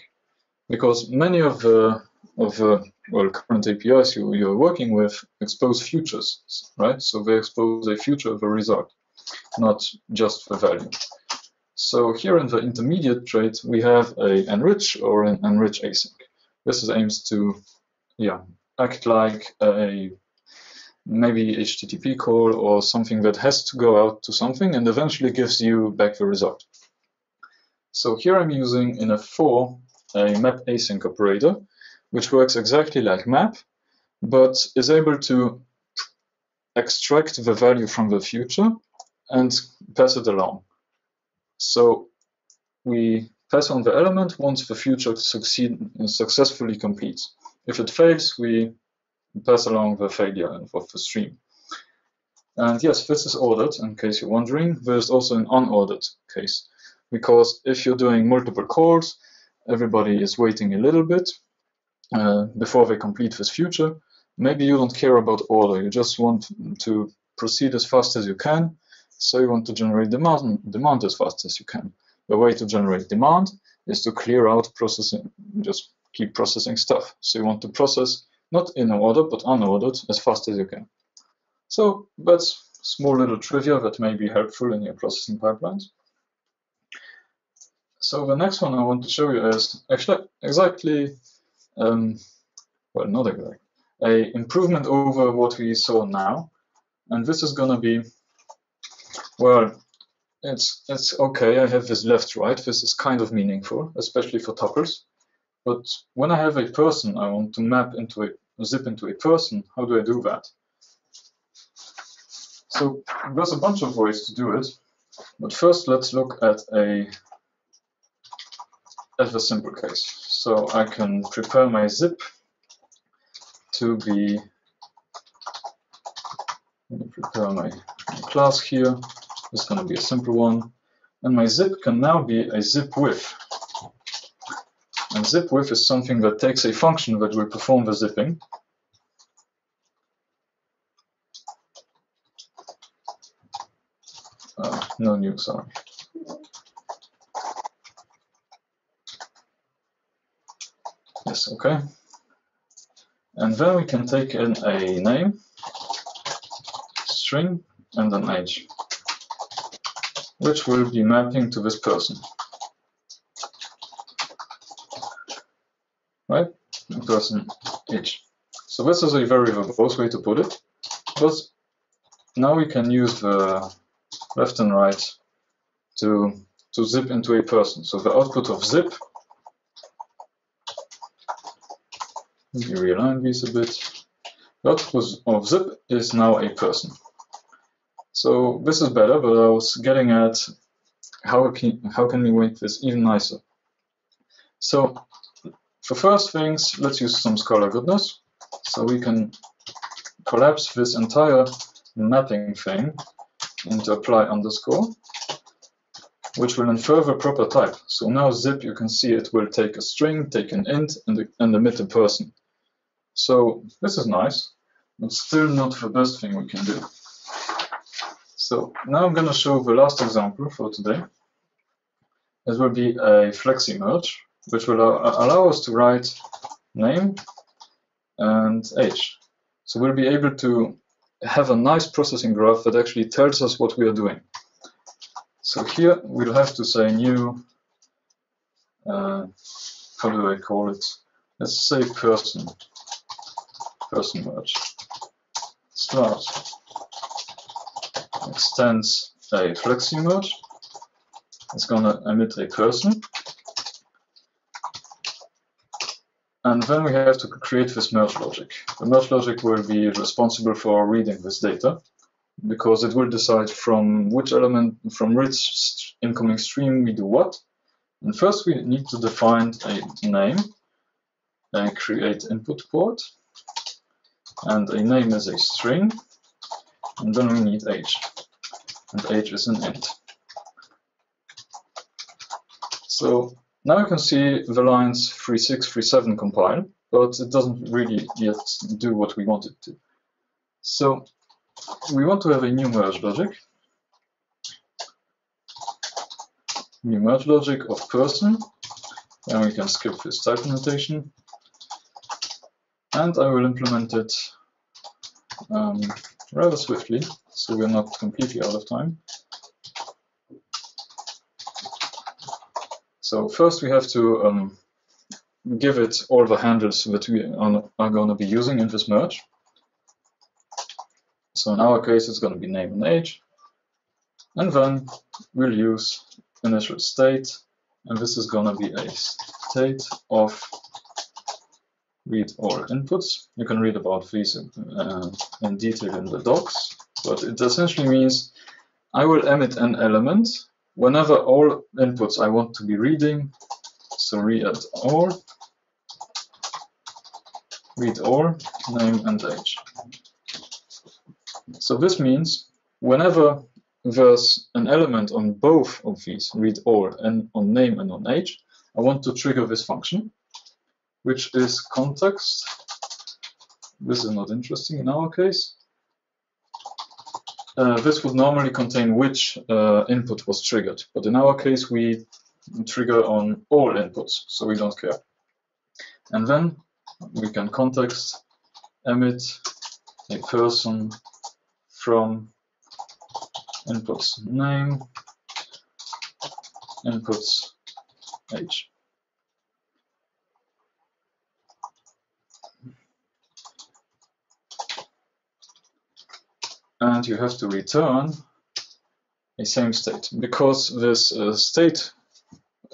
Because many of the of the well, current APIs you, you're working with expose futures, right? So they expose a future of a result, not just the value. So here in the intermediate trait, we have a enrich or an enrich async. This is aims to yeah, act like a maybe HTTP call or something that has to go out to something and eventually gives you back the result. So here I'm using in F4 a map async operator, which works exactly like map, but is able to extract the value from the future and pass it along. So we pass on the element once the future succeed, successfully completes. If it fails, we pass along the failure of the stream. And yes, this is ordered, in case you're wondering. There's also an unordered case, because if you're doing multiple calls, everybody is waiting a little bit uh, before they complete this future. Maybe you don't care about order, you just want to proceed as fast as you can, so you want to generate demand, demand as fast as you can. The way to generate demand is to clear out processing, just keep processing stuff. So you want to process not in order, but unordered as fast as you can. So that's small little trivia that may be helpful in your processing pipelines. So the next one I want to show you is actually exactly, um, well, not exactly, a improvement over what we saw now. And this is going to be, well, it's, it's okay, I have this left-right, this is kind of meaningful, especially for tuples. But when I have a person, I want to map into a zip into a person, how do I do that? So there's a bunch of ways to do it. But first, let's look at a at the simple case. So I can prepare my zip to be prepare my class here. It's going to be a simple one. And my zip can now be a zip width. And zip width is something that takes a function that will perform the zipping. Uh, no new, sorry. Yes, okay. And then we can take in a name, string, and an age, which will be mapping to this person. Right? Person age. So this is a very verbose way to put it, but now we can use the left and right to, to zip into a person. So the output of zip Let me realign these a bit. Output of zip is now a person. So this is better, but I was getting at how can, how can we make this even nicer. So for first things, let's use some Scala goodness. So we can collapse this entire mapping thing into apply underscore, which will infer the proper type. So now zip, you can see it will take a string, take an int, and, and emit a person. So this is nice, but still not the best thing we can do. So now I'm going to show the last example for today. It will be a flexi merge, which will allow us to write name and age. So we'll be able to have a nice processing graph that actually tells us what we are doing. So here we'll have to say new, uh, how do I call it? Let's say person person merge. Start extends a flexi merge. It's going to emit a person. And then we have to create this merge logic. The merge logic will be responsible for reading this data because it will decide from which element, from which incoming stream we do what. And first we need to define a name and create input port and a name is a string, and then we need age, and age is an int. So now you can see the lines 36, 37 compile, but it doesn't really yet do what we want it to. So we want to have a new merge logic. New merge logic of person, and we can skip this type notation and I will implement it um, rather swiftly, so we're not completely out of time. So first we have to um, give it all the handles that we are going to be using in this merge. So in our case it's going to be name and age. And then we'll use initial state, and this is going to be a state of read all inputs. You can read about these uh, in detail in the docs, but it essentially means I will emit an element whenever all inputs I want to be reading, so read all, read all, name and age. So this means whenever there's an element on both of these, read all and on name and on age, I want to trigger this function which is context. This is not interesting in our case. Uh, this would normally contain which uh, input was triggered, but in our case we trigger on all inputs, so we don't care. And then we can context emit a person from inputs name, inputs age. And you have to return a same state because this uh, state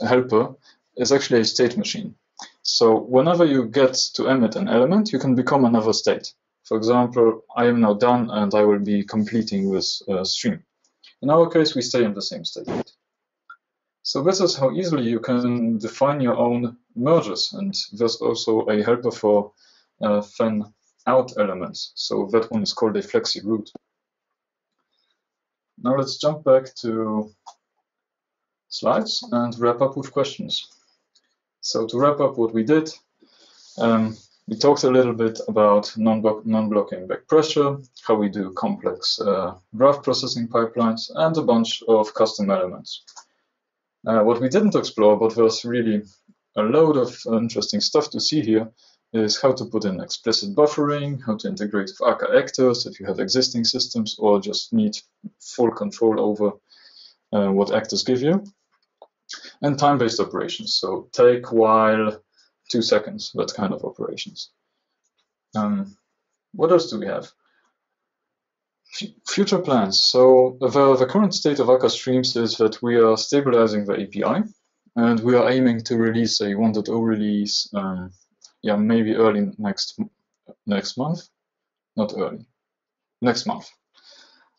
helper is actually a state machine. So whenever you get to emit an element, you can become another state. For example, I am now done and I will be completing this uh, stream. In our case, we stay in the same state. So this is how easily you can define your own merges. And there's also a helper for uh, fan out elements. So that one is called a flexi route. Now let's jump back to slides and wrap up with questions. So to wrap up what we did, um, we talked a little bit about non-blocking back pressure, how we do complex uh, graph processing pipelines, and a bunch of custom elements. Uh, what we didn't explore, but there's really a load of interesting stuff to see here, is how to put in explicit buffering, how to integrate with Akka actors if you have existing systems or just need full control over uh, what actors give you. And time-based operations, so take, while, two seconds, that kind of operations. Um, what else do we have? F future plans. So the, the current state of Akka Streams is that we are stabilizing the API, and we are aiming to release a 1.0 release um, yeah, maybe early next next month, not early, next month.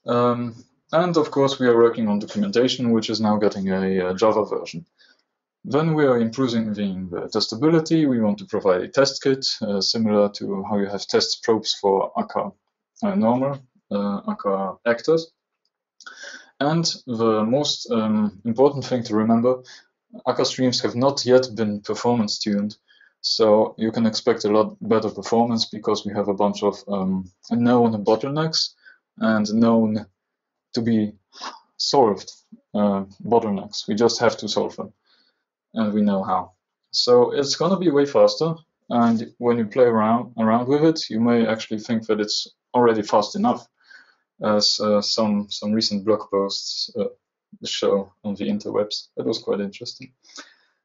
Um, and of course, we are working on documentation, which is now getting a, a Java version. Then we are improving the testability. We want to provide a test kit, uh, similar to how you have test probes for Akka uh, normal, uh, Akka actors. And the most um, important thing to remember, Akka streams have not yet been performance tuned so you can expect a lot better performance because we have a bunch of um, known bottlenecks and known to be solved uh, bottlenecks. We just have to solve them and we know how. So it's going to be way faster. And when you play around around with it, you may actually think that it's already fast enough, as uh, some some recent blog posts uh, show on the interwebs. That was quite interesting.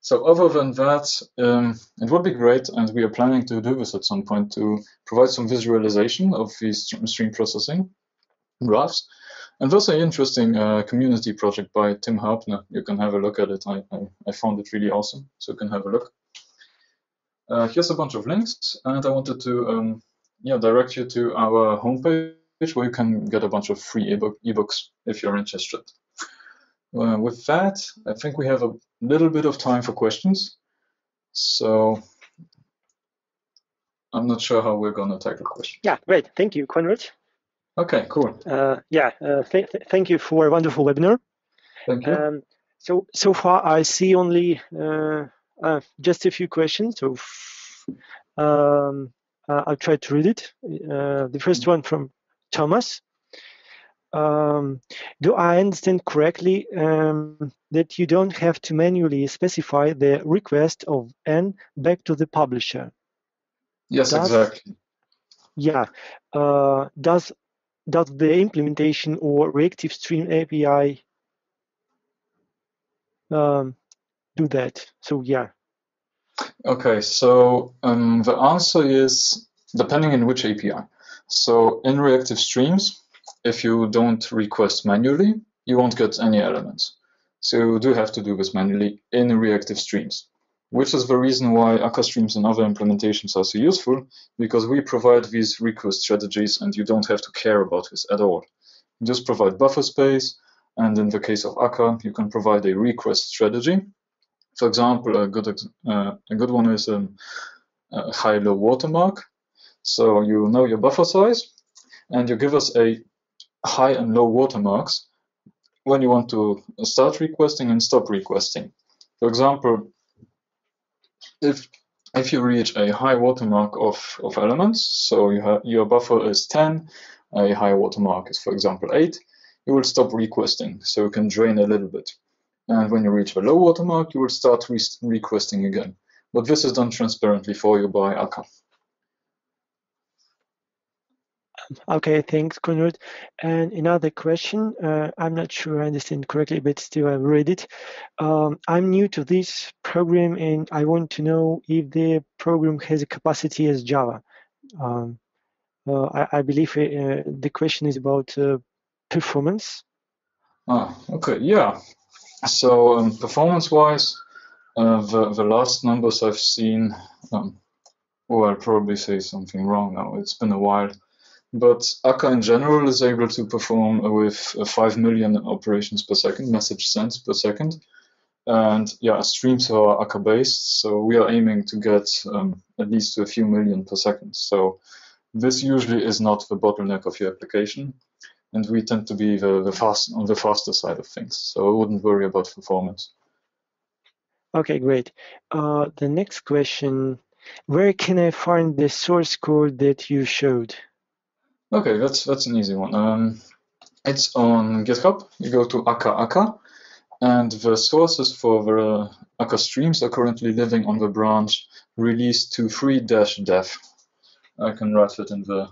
So other than that, um, it would be great, and we are planning to do this at some point to provide some visualization of these stream processing graphs. And there's an interesting uh, community project by Tim Harpner. You can have a look at it. I, I, I found it really awesome, so you can have a look. Uh, here's a bunch of links, and I wanted to um, yeah, direct you to our homepage where you can get a bunch of free ebook, ebooks if you're interested. Uh, with that, I think we have a little bit of time for questions. So I'm not sure how we're going to tackle questions. Yeah, great. Thank you, Konrad. Okay, cool. Uh, yeah, uh, th thank you for a wonderful webinar. Thank you. Um, so, so far I see only uh, uh just a few questions. So um, uh, I'll try to read it. Uh, the first one from Thomas um, do I understand correctly um, that you don't have to manually specify the request of n back to the publisher? Yes, does, exactly. Yeah. Uh, does does the implementation or reactive stream API um, do that? So yeah. Okay, so um, the answer is depending on which API. So in reactive streams, if you don't request manually, you won't get any elements. So you do have to do this manually in reactive streams, which is the reason why Akka streams and other implementations are so useful, because we provide these request strategies and you don't have to care about this at all. You just provide buffer space, and in the case of Akka, you can provide a request strategy. For example, a good, uh, a good one is um, a high-low watermark. So you know your buffer size, and you give us a high and low watermarks when you want to start requesting and stop requesting. For example, if if you reach a high watermark of, of elements, so you have, your buffer is 10, a high watermark is, for example, 8, you will stop requesting, so you can drain a little bit. And when you reach a low watermark, you will start re requesting again. But this is done transparently for you by Akka. Okay, thanks, Konrad. And another question, uh, I'm not sure I understand correctly, but still I read it. Um, I'm new to this program and I want to know if the program has a capacity as Java. Um, uh, I, I, believe uh, the question is about uh, performance. Ah, okay, yeah. So um, performance-wise, uh, the, the last numbers I've seen, well, I'll probably say something wrong now. It's been a while but Akka in general is able to perform with uh, 5 million operations per second, message sends per second. And yeah, streams are Akka based, so we are aiming to get um, at least to a few million per second. So this usually is not the bottleneck of your application, and we tend to be the, the fast on the faster side of things. So I wouldn't worry about performance. Okay, great. Uh, the next question: Where can I find the source code that you showed? Okay, that's that's an easy one. Um, it's on GitHub. You go to Akka Akka, and the sources for the Akka streams are currently living on the branch release to 3-dev. I can write it in the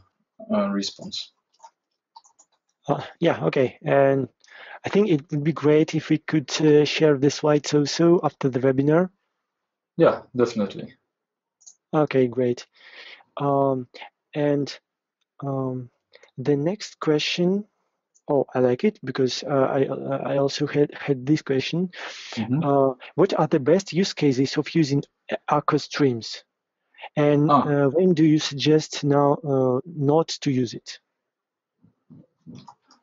uh, response. Uh, yeah, okay. And I think it would be great if we could uh, share the slides also after the webinar. Yeah, definitely. Okay, great. Um, and um, the next question, oh, I like it because uh, I uh, I also had had this question. Mm -hmm. uh, what are the best use cases of using Akka streams, and oh. when do you suggest now uh, not to use it?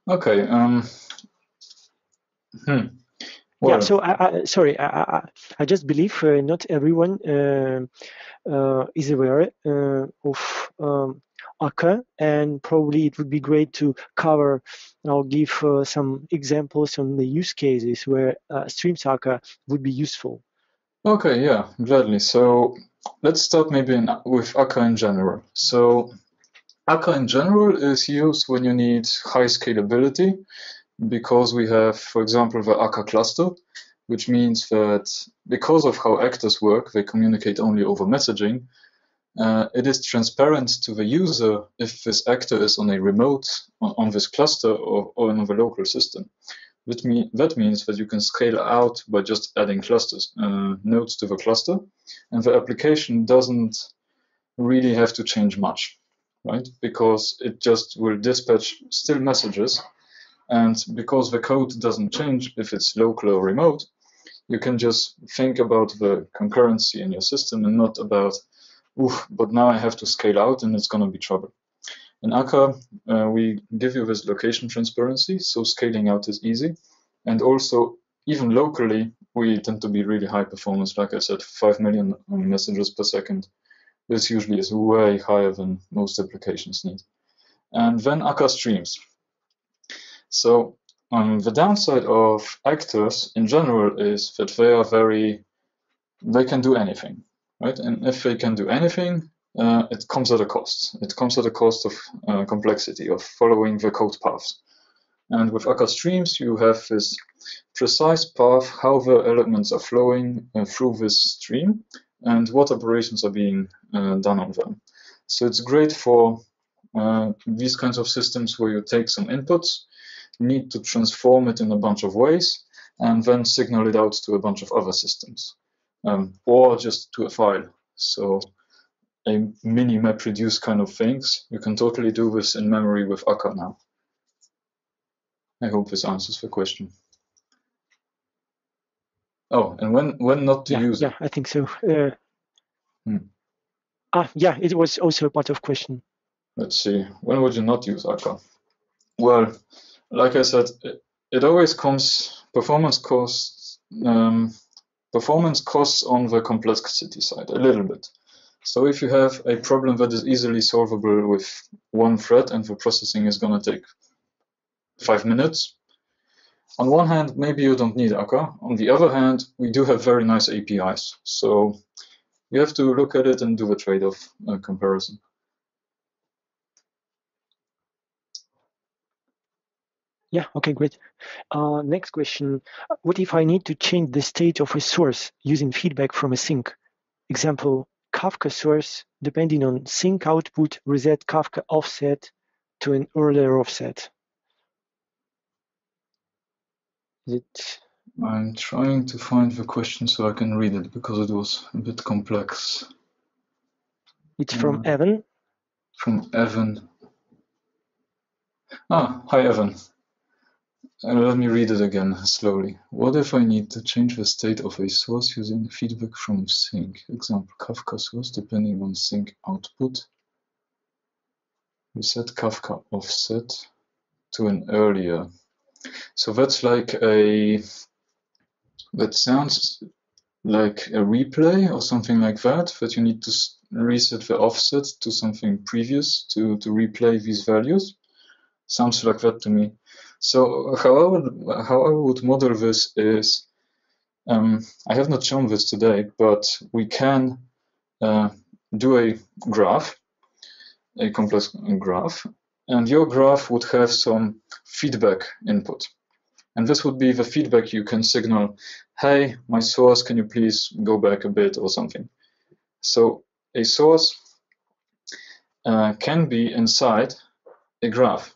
Okay. Um, hmm. Well, yeah. So I, I sorry. I, I, I just believe uh, not everyone is aware of. Um, Akka, and probably it would be great to cover or give uh, some examples on the use cases where uh, would be useful. Okay, yeah, gladly. So let's start maybe in, with Akka in general. So Akka in general is used when you need high scalability because we have, for example, the Akka cluster, which means that because of how actors work, they communicate only over messaging, uh, it is transparent to the user if this actor is on a remote, on, on this cluster, or, or on the local system. That, mean, that means that you can scale out by just adding clusters, uh, nodes to the cluster, and the application doesn't really have to change much, right? Because it just will dispatch still messages, and because the code doesn't change if it's local or remote, you can just think about the concurrency in your system and not about oof, but now I have to scale out and it's going to be trouble. In Akka, uh, we give you this location transparency, so scaling out is easy. And also, even locally, we tend to be really high performance. Like I said, 5 million messages per second. This usually is way higher than most applications need. And then Akka streams. So um, the downside of actors in general is that they are very, they can do anything right? And if they can do anything, uh, it comes at a cost. It comes at a cost of uh, complexity, of following the code paths. And with Akka streams, you have this precise path, how the elements are flowing uh, through this stream and what operations are being uh, done on them. So it's great for uh, these kinds of systems where you take some inputs, need to transform it in a bunch of ways, and then signal it out to a bunch of other systems um, or just to a file. So a mini map reduce kind of things. You can totally do this in memory with Akka now. I hope this answers the question. Oh, and when when not to yeah, use yeah. I think so. Uh, hmm. Ah, yeah, it was also a part of question. Let's see. When would you not use Akka? Well, like I said, it, it always comes performance costs. Um, Performance costs on the complexity side a little bit. So if you have a problem that is easily solvable with one thread and the processing is going to take five minutes, on one hand, maybe you don't need Akka. On the other hand, we do have very nice APIs. So you have to look at it and do a trade-off uh, comparison. Yeah, okay, great. Uh, next question. What if I need to change the state of a source using feedback from a sink? Example, Kafka source, depending on sink output, reset Kafka offset. to an earlier offset. Is it? I'm trying to find the question so I can read it because it was a bit complex. It's from Mm. Evan. From Evan. Ah, hi Evan. Let me read it again slowly. What if I need to change the state of a source using feedback from sink? Example, Kafka source depending on sink output. Reset Kafka offset to an earlier. So that's like a, that sounds like a replay or something like that, that you need to reset the offset to something previous to, to replay these values. Sounds like that to me. So how I would, how I would model this is, um, I have not shown this today, but we can uh, do a graph, a complex graph, and your graph would have some feedback input. And this would be the feedback you can signal, hey, my source, can you please go back a bit or something? So a source uh, can be inside a graph.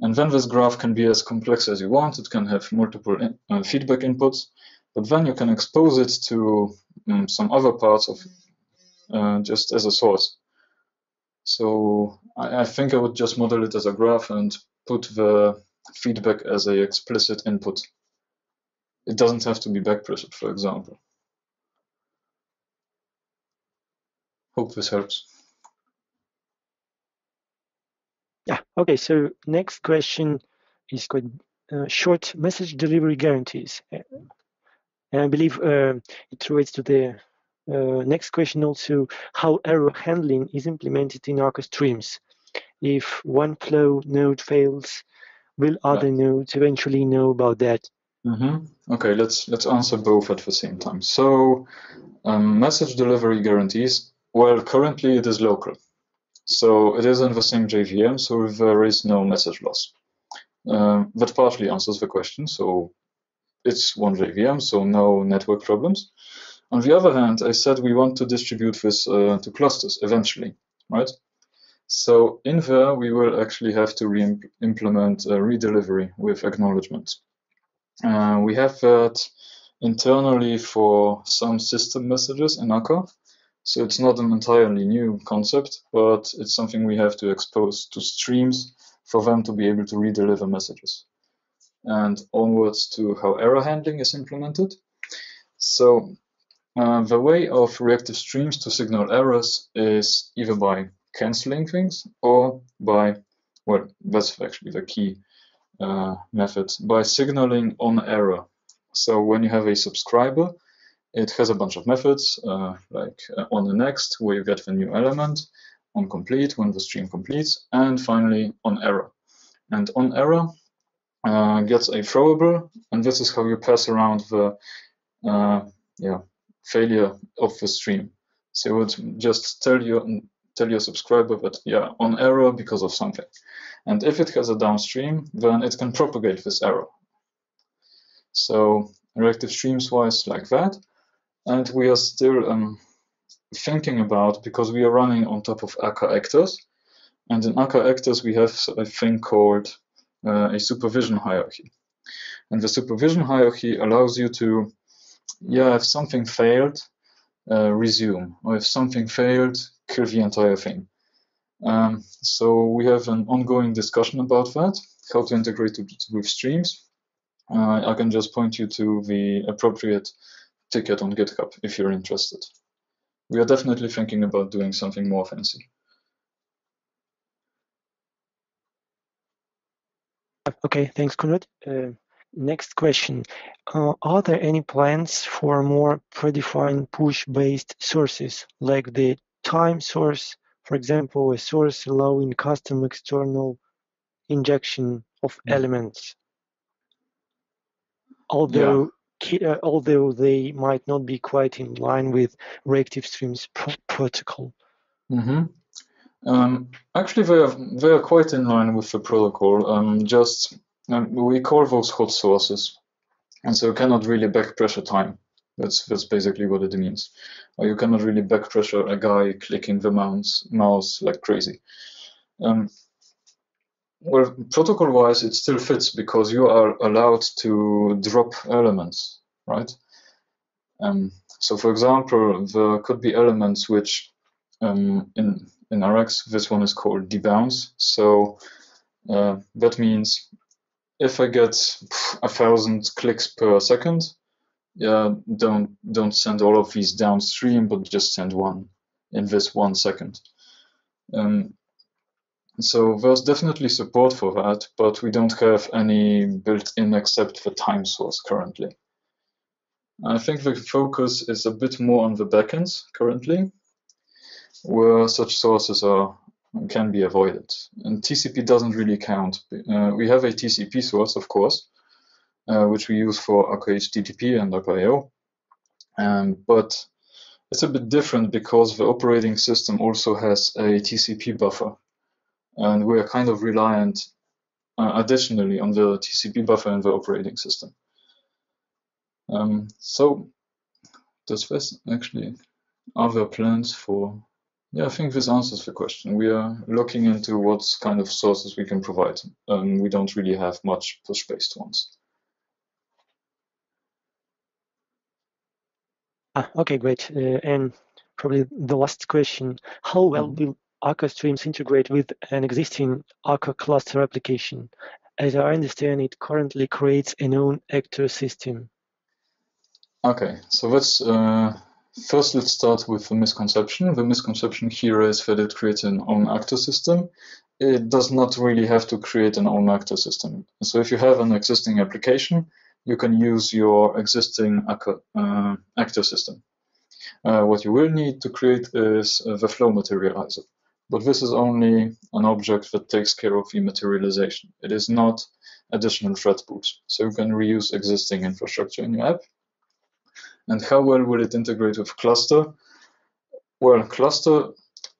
And then this graph can be as complex as you want. It can have multiple in, uh, feedback inputs, but then you can expose it to um, some other parts of uh, just as a source. So I, I think I would just model it as a graph and put the feedback as a explicit input. It doesn't have to be backpressured, for example. Hope this helps. Yeah. Okay. So next question is quite uh, short message delivery guarantees. And I believe uh, it relates to the uh, next question also, how error handling is implemented in Akka streams. If one flow node fails, will other nodes eventually know about that? hmm Okay, let's let's answer both at the same time. So, um, message delivery guarantees. Well, currently it is local, so it is in the same JVM, so there is no message loss. Um, that partly answers the question. So, it's one JVM, so no network problems. On the other hand, I said we want to distribute this uh, to clusters eventually, right? So in there, we will actually have to re-implement uh, redelivery with acknowledgement. Uh, we have that internally for some system messages in Akka. So it's not an entirely new concept, but it's something we have to expose to streams for them to be able to redeliver messages. And onwards to how error handling is implemented. So uh, the way of reactive streams to signal errors is either by canceling things or by, well, that's actually the key uh, method, by signaling on error. So when you have a subscriber, it has a bunch of methods, uh, like uh, on the next, where you get the new element, on complete, when the stream completes, and finally on error. And on error uh, gets a throwable, and this is how you pass around the uh, yeah, failure of the stream. So it would just tell you tell your subscriber that yeah, on error because of something. And if it has a downstream, then it can propagate this error. So reactive streams wise like that. And we are still um, thinking about because we are running on top of Akka actors. And in Akka actors, we have a thing called uh, a supervision hierarchy. And the supervision hierarchy allows you to, yeah, if something failed, uh, resume, or if something failed, kill the entire thing. Um, so we have an ongoing discussion about that, how to integrate it with streams. Uh, I can just point you to the appropriate ticket on GitHub if you're interested. We are definitely thinking about doing something more fancy. Okay, thanks, Konrad. Uh, next question. Uh, are there any plans for more predefined push-based sources, like the time source, for example, a source allowing custom external injection of elements? Although, although they might not be quite in line with reactive streams pro protocol. hmm Um, actually, they are, they are quite in line with the protocol. Um, just um, we call those hot sources, and so you cannot really back pressure time. That's that's basically what it means. Or you cannot really back pressure a guy clicking the mouse mouse like crazy. Um, well, protocol-wise, it still fits because you are allowed to drop elements, right? Um, so, for example, there could be elements which um, in in Rx, this one is called debounce. So uh, that means if I get a thousand clicks per second, yeah, don't don't send all of these downstream, but just send one in this one second. Um, so there's definitely support for that, but we don't have any built-in except the time source currently. I think the focus is a bit more on the backends currently, where such sources are can be avoided. And TCP doesn't really count. Uh, we have a TCP source, of course, uh, which we use for HTTP and Akka Um, but it's a bit different because the operating system also has a TCP buffer. And we are kind of reliant uh, additionally on the TCP buffer in the operating system. Um, so does this actually, are there plans for yeah, I think this answers the question. We are looking into what kind of sources we can provide. Um, we don't really have much push-based ones. Ah, okay, great. Uh, and probably the last question, how well mm -hmm. will Akka Streams integrate with an existing Akka cluster application? As I understand it, currently creates a known actor system. Okay, so that's uh, First, let's start with the misconception. The misconception here is that it creates an own actor system. It does not really have to create an own actor system. So if you have an existing application, you can use your existing uh, actor system. Uh, what you will need to create is the flow materializer. But this is only an object that takes care of the materialization. It is not additional thread pools. So you can reuse existing infrastructure in your app and how well will it integrate with cluster? Well, cluster,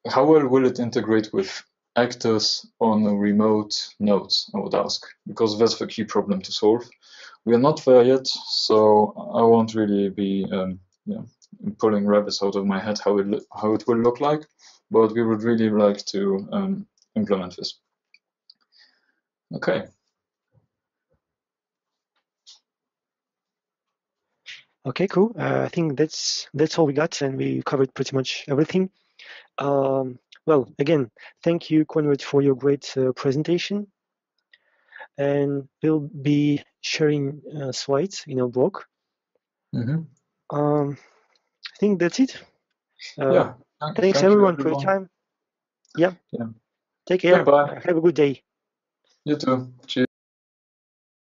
how well will it integrate with actors on remote nodes, I would ask, because that's the key problem to solve. We are not there yet, so I won't really be um, pulling rabbits out of my head how it, how it will look like, but we would really like to um, implement this. Okay. Okay, cool. Uh, I think that's that's all we got, and we covered pretty much everything. Um, well, again, thank you, Konrad, for your great uh, presentation. And we'll be sharing uh, slides in our blog. Mm -hmm. um, I think that's it. Uh, yeah. Thanks, thank everyone, everyone, for your time. Yeah. Yeah. Take care. Bye. Have a good day. You too. Cheers.